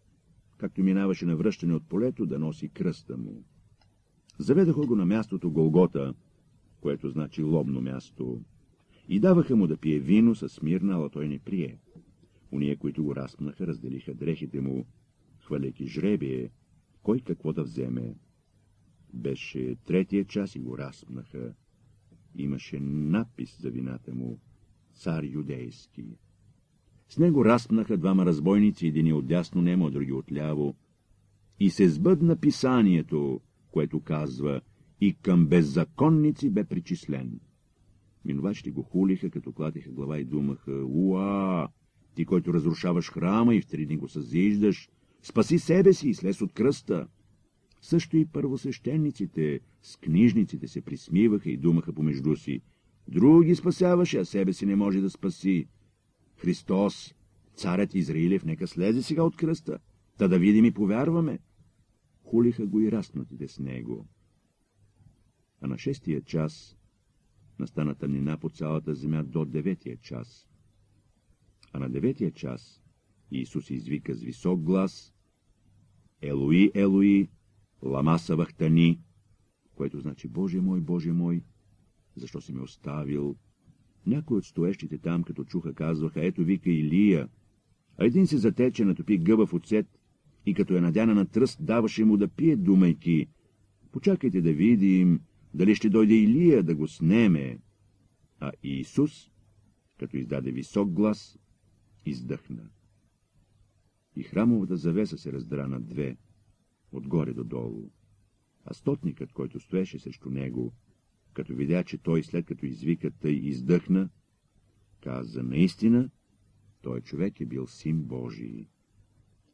както минаваше на връщане от полето, да носи кръста му. Заведаха го на мястото Голгота, което значи лобно място, и даваха му да пие вино с смирна, ала той не прие. Уния, които го разпнаха, разделиха дрехите му, хваляйки жребие, кой какво да вземе. Беше третия час и го разпнаха. Имаше надпис за вината му — цар юдейски. С него разпнаха двама разбойници, един отдясно немо, други отляво. И се сбъдна писанието, което казва, и към беззаконници бе причислен. Минувачите го хулиха, като клатиха глава и думаха, «Уа! Ти, който разрушаваш храма и в три дни го съзиждаш, спаси себе си и слез от кръста!» Също и първосвещениците с книжниците се присмиваха и думаха помежду си, «Други спасяваше, а себе си не може да спаси. Христос, царят Израилев, нека слезе сега от кръста, та да видим и повярваме!» Хулиха го и разпнатите с него. А на шестия час настана тъмнина по цялата земя до деветия час. А на деветия час Исус извика с висок глас Елои, Елои, лама савахтани, което значи Боже мой, Боже мой, защо си ме оставил? Някои от стоещите там, като чуха, казваха, ето вика Илия, а един се затече, натопи гъба в оцет и като е надяна на тръст, даваше му да пие, думайки, почакайте да видим, дали ще дойде Илия да го снеме. А Иисус, като издаде висок глас, издъхна. И храмовата завеса се раздра на две, отгоре до долу. А стотникът, който стоеше срещу него, като видя, че той след като извика тъй издъхна, каза наистина, той човек е бил син Божий.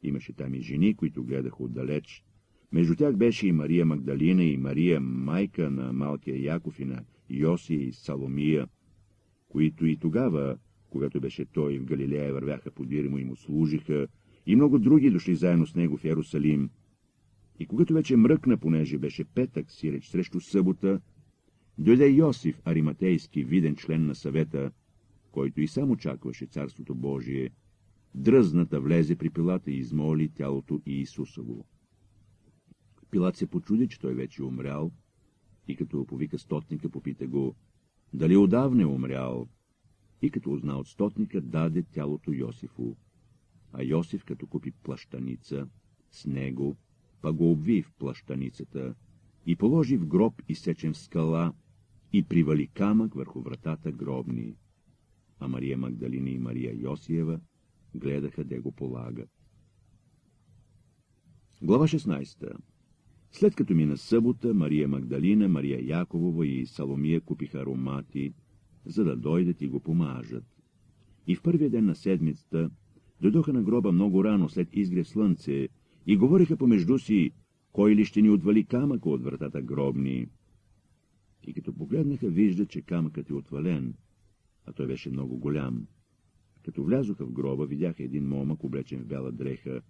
Имаше там и жени, които гледаха отдалеч, между тях беше и Мария Магдалина, и Мария, майка на малкия Яков и на Йоси и Саломия, които и тогава, когато беше той в Галилея, вървяха подири му и му служиха, и много други дошли заедно с него в Ярусалим. И когато вече мръкна, понеже беше петък, си реч срещу събота, дойде Йосиф, ариматейски, виден член на съвета, който и сам очакваше Царството Божие, дръзната влезе при пилата и измоли тялото Иисусово. Пилат се почуди, че той вече е умрял, и като повика стотника, попита го, дали отдавна е умрял, и като узна от стотника, даде тялото Йосифу. А Йосиф, като купи плащаница, с него, па го обви в плащаницата и положи в гроб, изсечен в скала, и привали камък върху вратата гробни. А Мария Магдалина и Мария Йосиева гледаха де го полагат. Глава 16 след като мина събота, Мария Магдалина, Мария Яковова и Саломия купиха аромати, за да дойдат и го помажат. И в първия ден на седмицата дойдоха на гроба много рано след изгрев слънце и говориха помежду си, кой ли ще ни отвали камъка от вратата гробни. И като погледнаха, виждат, че камъкът е отвален, а той беше много голям. Като влязоха в гроба, видяха един момък, облечен в бяла дреха,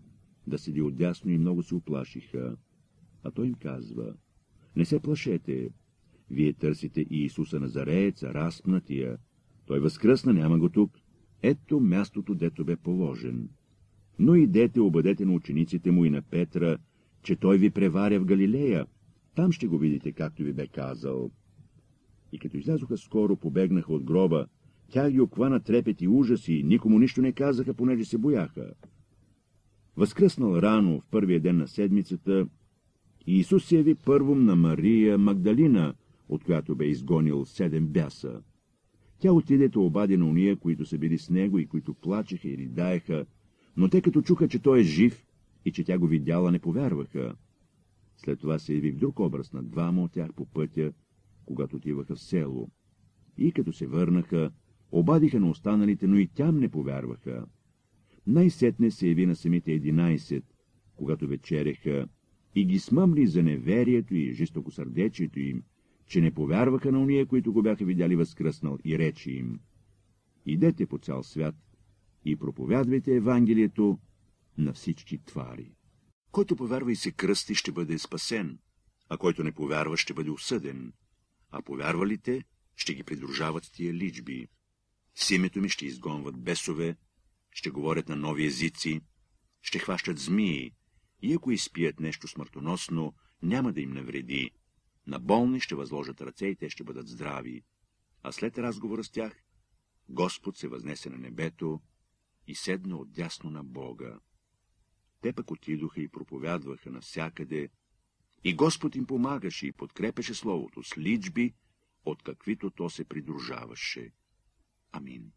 да седи отдясно и много се оплашиха. А той им казва, не се плашете, вие търсите Иисуса Назарееца, разпнатия. Той възкръсна, няма го тук. Ето мястото, дето бе положен. Но идете, обадете на учениците му и на Петра, че той ви преваря в Галилея. Там ще го видите, както ви бе казал. И като излязоха скоро, побегнаха от гроба. Тя ги оквана трепет и ужаси, и никому нищо не казаха, понеже се бояха. Възкръснал рано, в първия ден на седмицата, Иисус се яви първом на Мария Магдалина, от която бе изгонил седем бяса. Тя отиде да обади на уния, които са били с него и които плачеха и ридаеха, но те като чуха, че той е жив и че тя го видяла, не повярваха. След това се яви в друг образ на двама от тях по пътя, когато отиваха в село. И като се върнаха, обадиха на останалите, но и тям не повярваха. Най-сетне се яви на самите единайсет, когато вечереха и ги смъмли за неверието и жестокосърдечието им, че не повярваха на уния, които го бяха видяли възкръснал, и речи им. Идете по цял свят и проповядвайте Евангелието на всички твари. Който повярва и се кръсти, ще бъде спасен, а който не повярва, ще бъде осъден. А повярвалите ще ги придружават тия личби. С името ми ще изгонват бесове, ще говорят на нови езици, ще хващат змии, и ако изпият нещо смъртоносно, няма да им навреди. На болни ще възложат ръце и те ще бъдат здрави. А след разговора с тях, Господ се възнесе на небето и седна отдясно на Бога. Те пък отидоха и проповядваха навсякъде, и Господ им помагаше и подкрепеше Словото с личби, от каквито то се придружаваше. Амин.